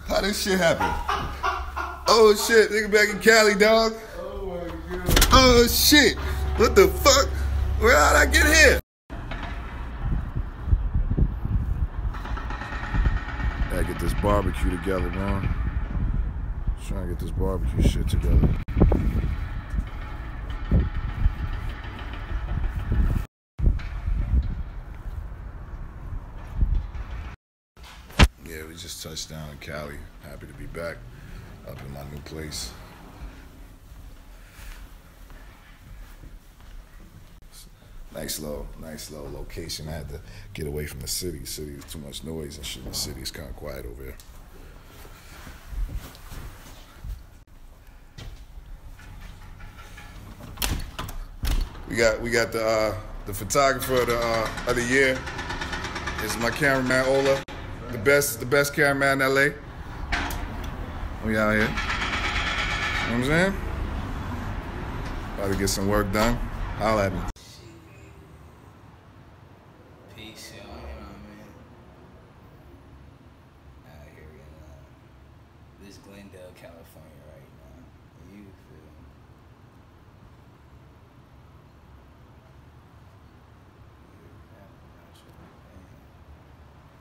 How this shit happen? Oh shit, nigga back in Cali, dog. Oh my god. Oh shit. What the fuck? Where how'd I get here? Gotta get this barbecue together, man. Trying to get this barbecue shit together. Yeah, we just touched down in Cali. Happy to be back up in my new place. Nice little, nice little location. I had to get away from the city. City is too much noise and shit. The city is kind of quiet over here. We got we got the uh, the photographer of the uh, of the year. This is my cameraman Ola, the best the best cameraman in LA. We out here. You know what I'm saying? About to get some work done. Holla at me. Peace, y'all. You know what I mean? Out here in uh, this Glendale, California right now. You feel me?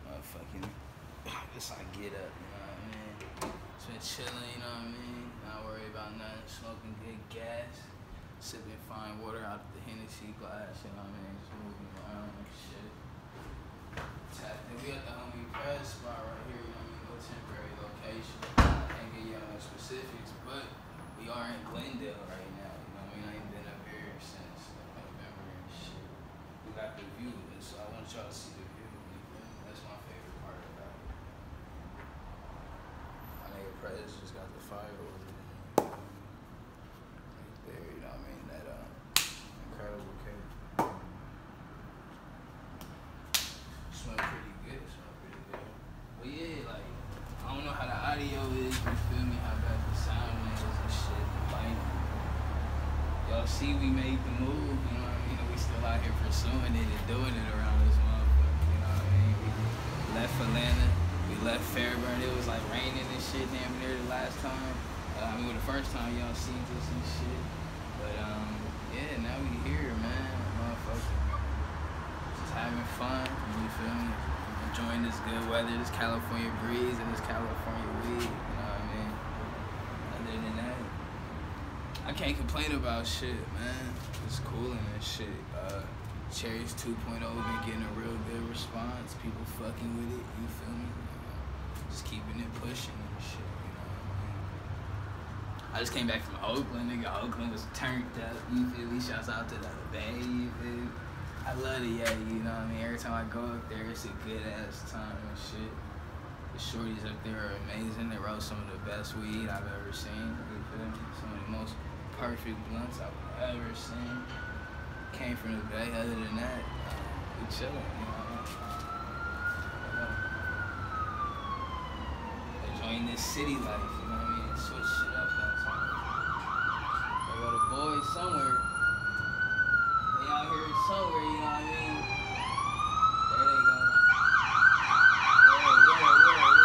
Motherfucking, it's like get up, you know what I mean? Just been chilling, you know what I mean? Not worry about nothing, smoking good gas, sipping fine water out the Hennessy glass, you know what I mean? Just moving around and shit. Tapped in. We at the homie press spot right here, you know what I mean? No temporary location. I can't give y'all no specifics, but we are in Glendale right now, you know what I mean? I ain't been up here since like, November and shit. We got the view, and so I want y'all to see the view. you feel me? That's my favorite part about it. My nigga Prez just got the fire over there. Right there, you know what I mean? That uh, incredible cake. Smell pretty good. Smell pretty good. But yeah, like I don't know how the audio is. You feel me? How bad the sound is and shit. Like y'all see, we made the move. You know what I mean? We still out here pursuing it and doing it around this motherfucker. You know what I mean? We left Atlanta. We left Fairburn. It was like raining and shit damn near the last time. Uh, I mean, well, the first time y'all seen this and shit. But um, yeah, now we here, man. Motherfucker just having fun. You feel me? Enjoying this good weather, this California breeze, and this California weed. You know what I mean? Other than that, I can't complain about shit, man. It's cool and shit. Uh, Cherries 2.0 been getting a real good response. People fucking with it. You feel me? just keeping it pushing and shit. You know what I mean? I just came back from Oakland, nigga. Oakland was turned up. You feel me? Shouts out to the Bay. You feel me? I love it, yeah. You know what I mean? Every time I go up there, it's a good ass time and shit. The shorties up there are amazing. They roll some of the best weed I've ever seen. Some of the most perfect blunts I've ever seen. Came from the Bay. Other than that, uh, we chilling. You know what I mean? Enjoying this city life. You know what I mean? Switch shit up. I got a boy somewhere. They out here somewhere. You know what I mean? There they go. Yeah, yeah, yeah, yeah,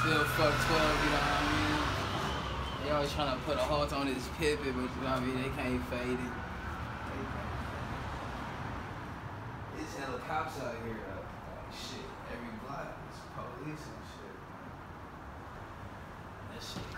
Still fuck 12, you know what I mean? They always trying to put a halt on this pivot, but you know what I mean? They can't fade it. They can't. There's hella cops out here, uh, like shit. Every block is police and shit. That shit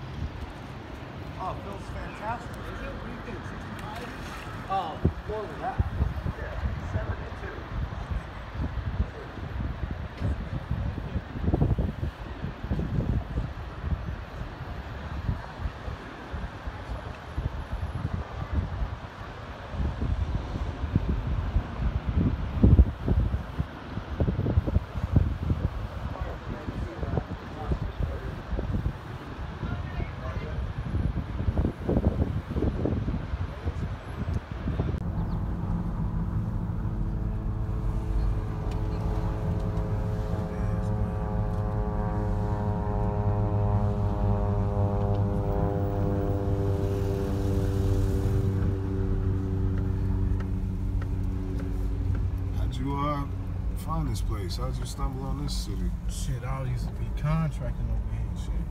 place? How'd you stumble on this city? Shit, I used to be contracting over here shit.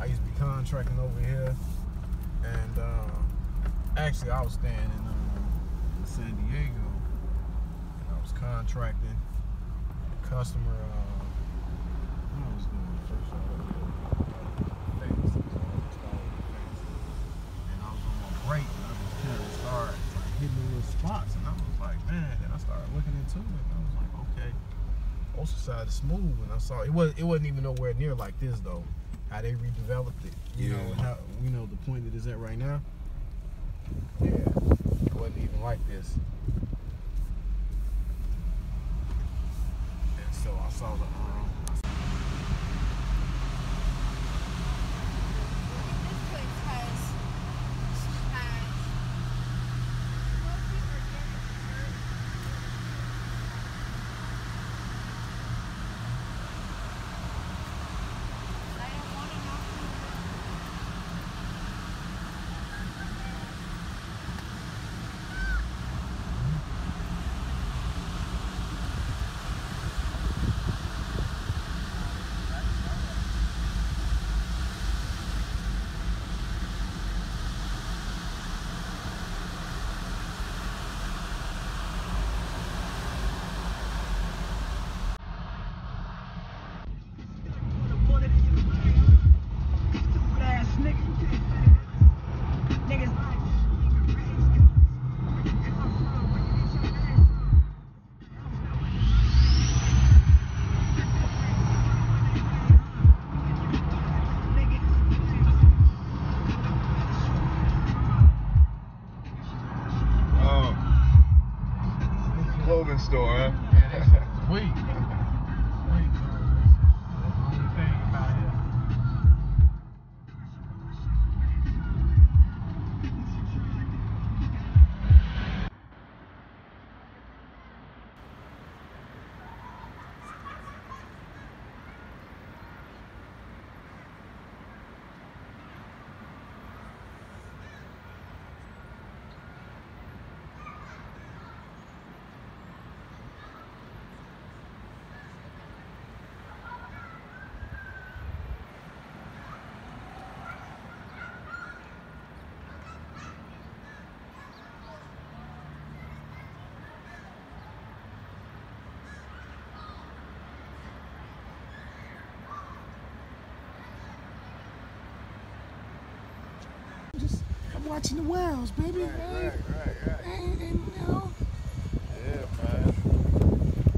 I used to be contracting over here. And uh, actually, I was staying in, uh, San Diego. And I was contracting. Customer, uh, what was doing first, I was. And I was on my break, and I just kind of started like, hitting little spots. And I was like, man, then I started looking into it. And I was like, okay. Oceanside is smooth, and I saw it was it wasn't even nowhere near like this though. How they redeveloped it, you know, how you know the point it is at right now. Yeah, it wasn't even like this. And so I saw the watching the whales, baby. Right, right, right, right. And, and, you know, Yeah, man.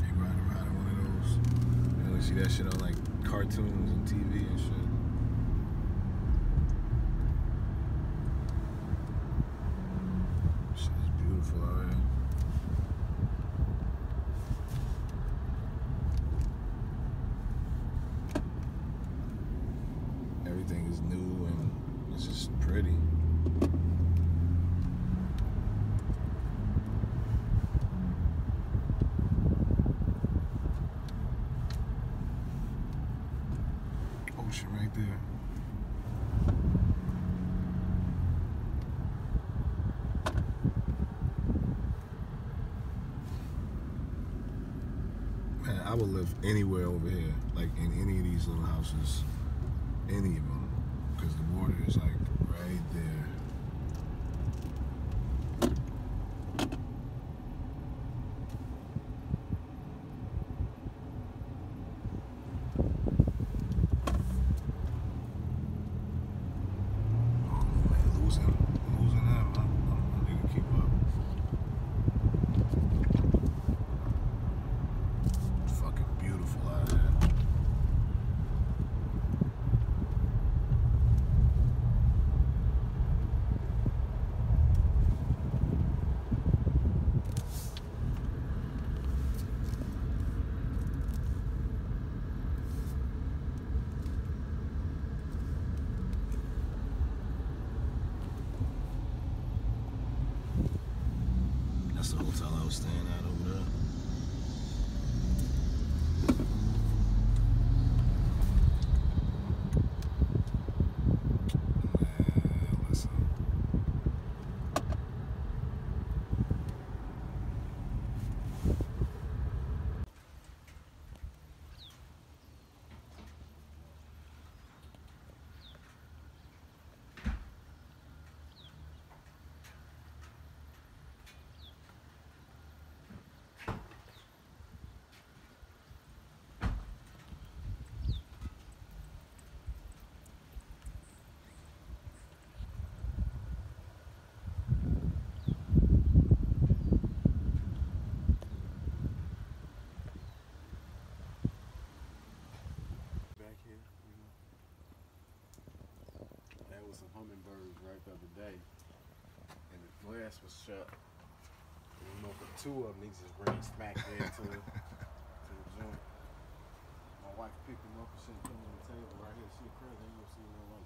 they around in one of those. You only see that shit on like cartoons and TV and. Shit staying at Right the other day, and the glass was shut. And you know, for two of them, they just ran smack there to, to the joint. My wife picked him up and she put him on the table right here. She crazy. Ain't gonna see no one.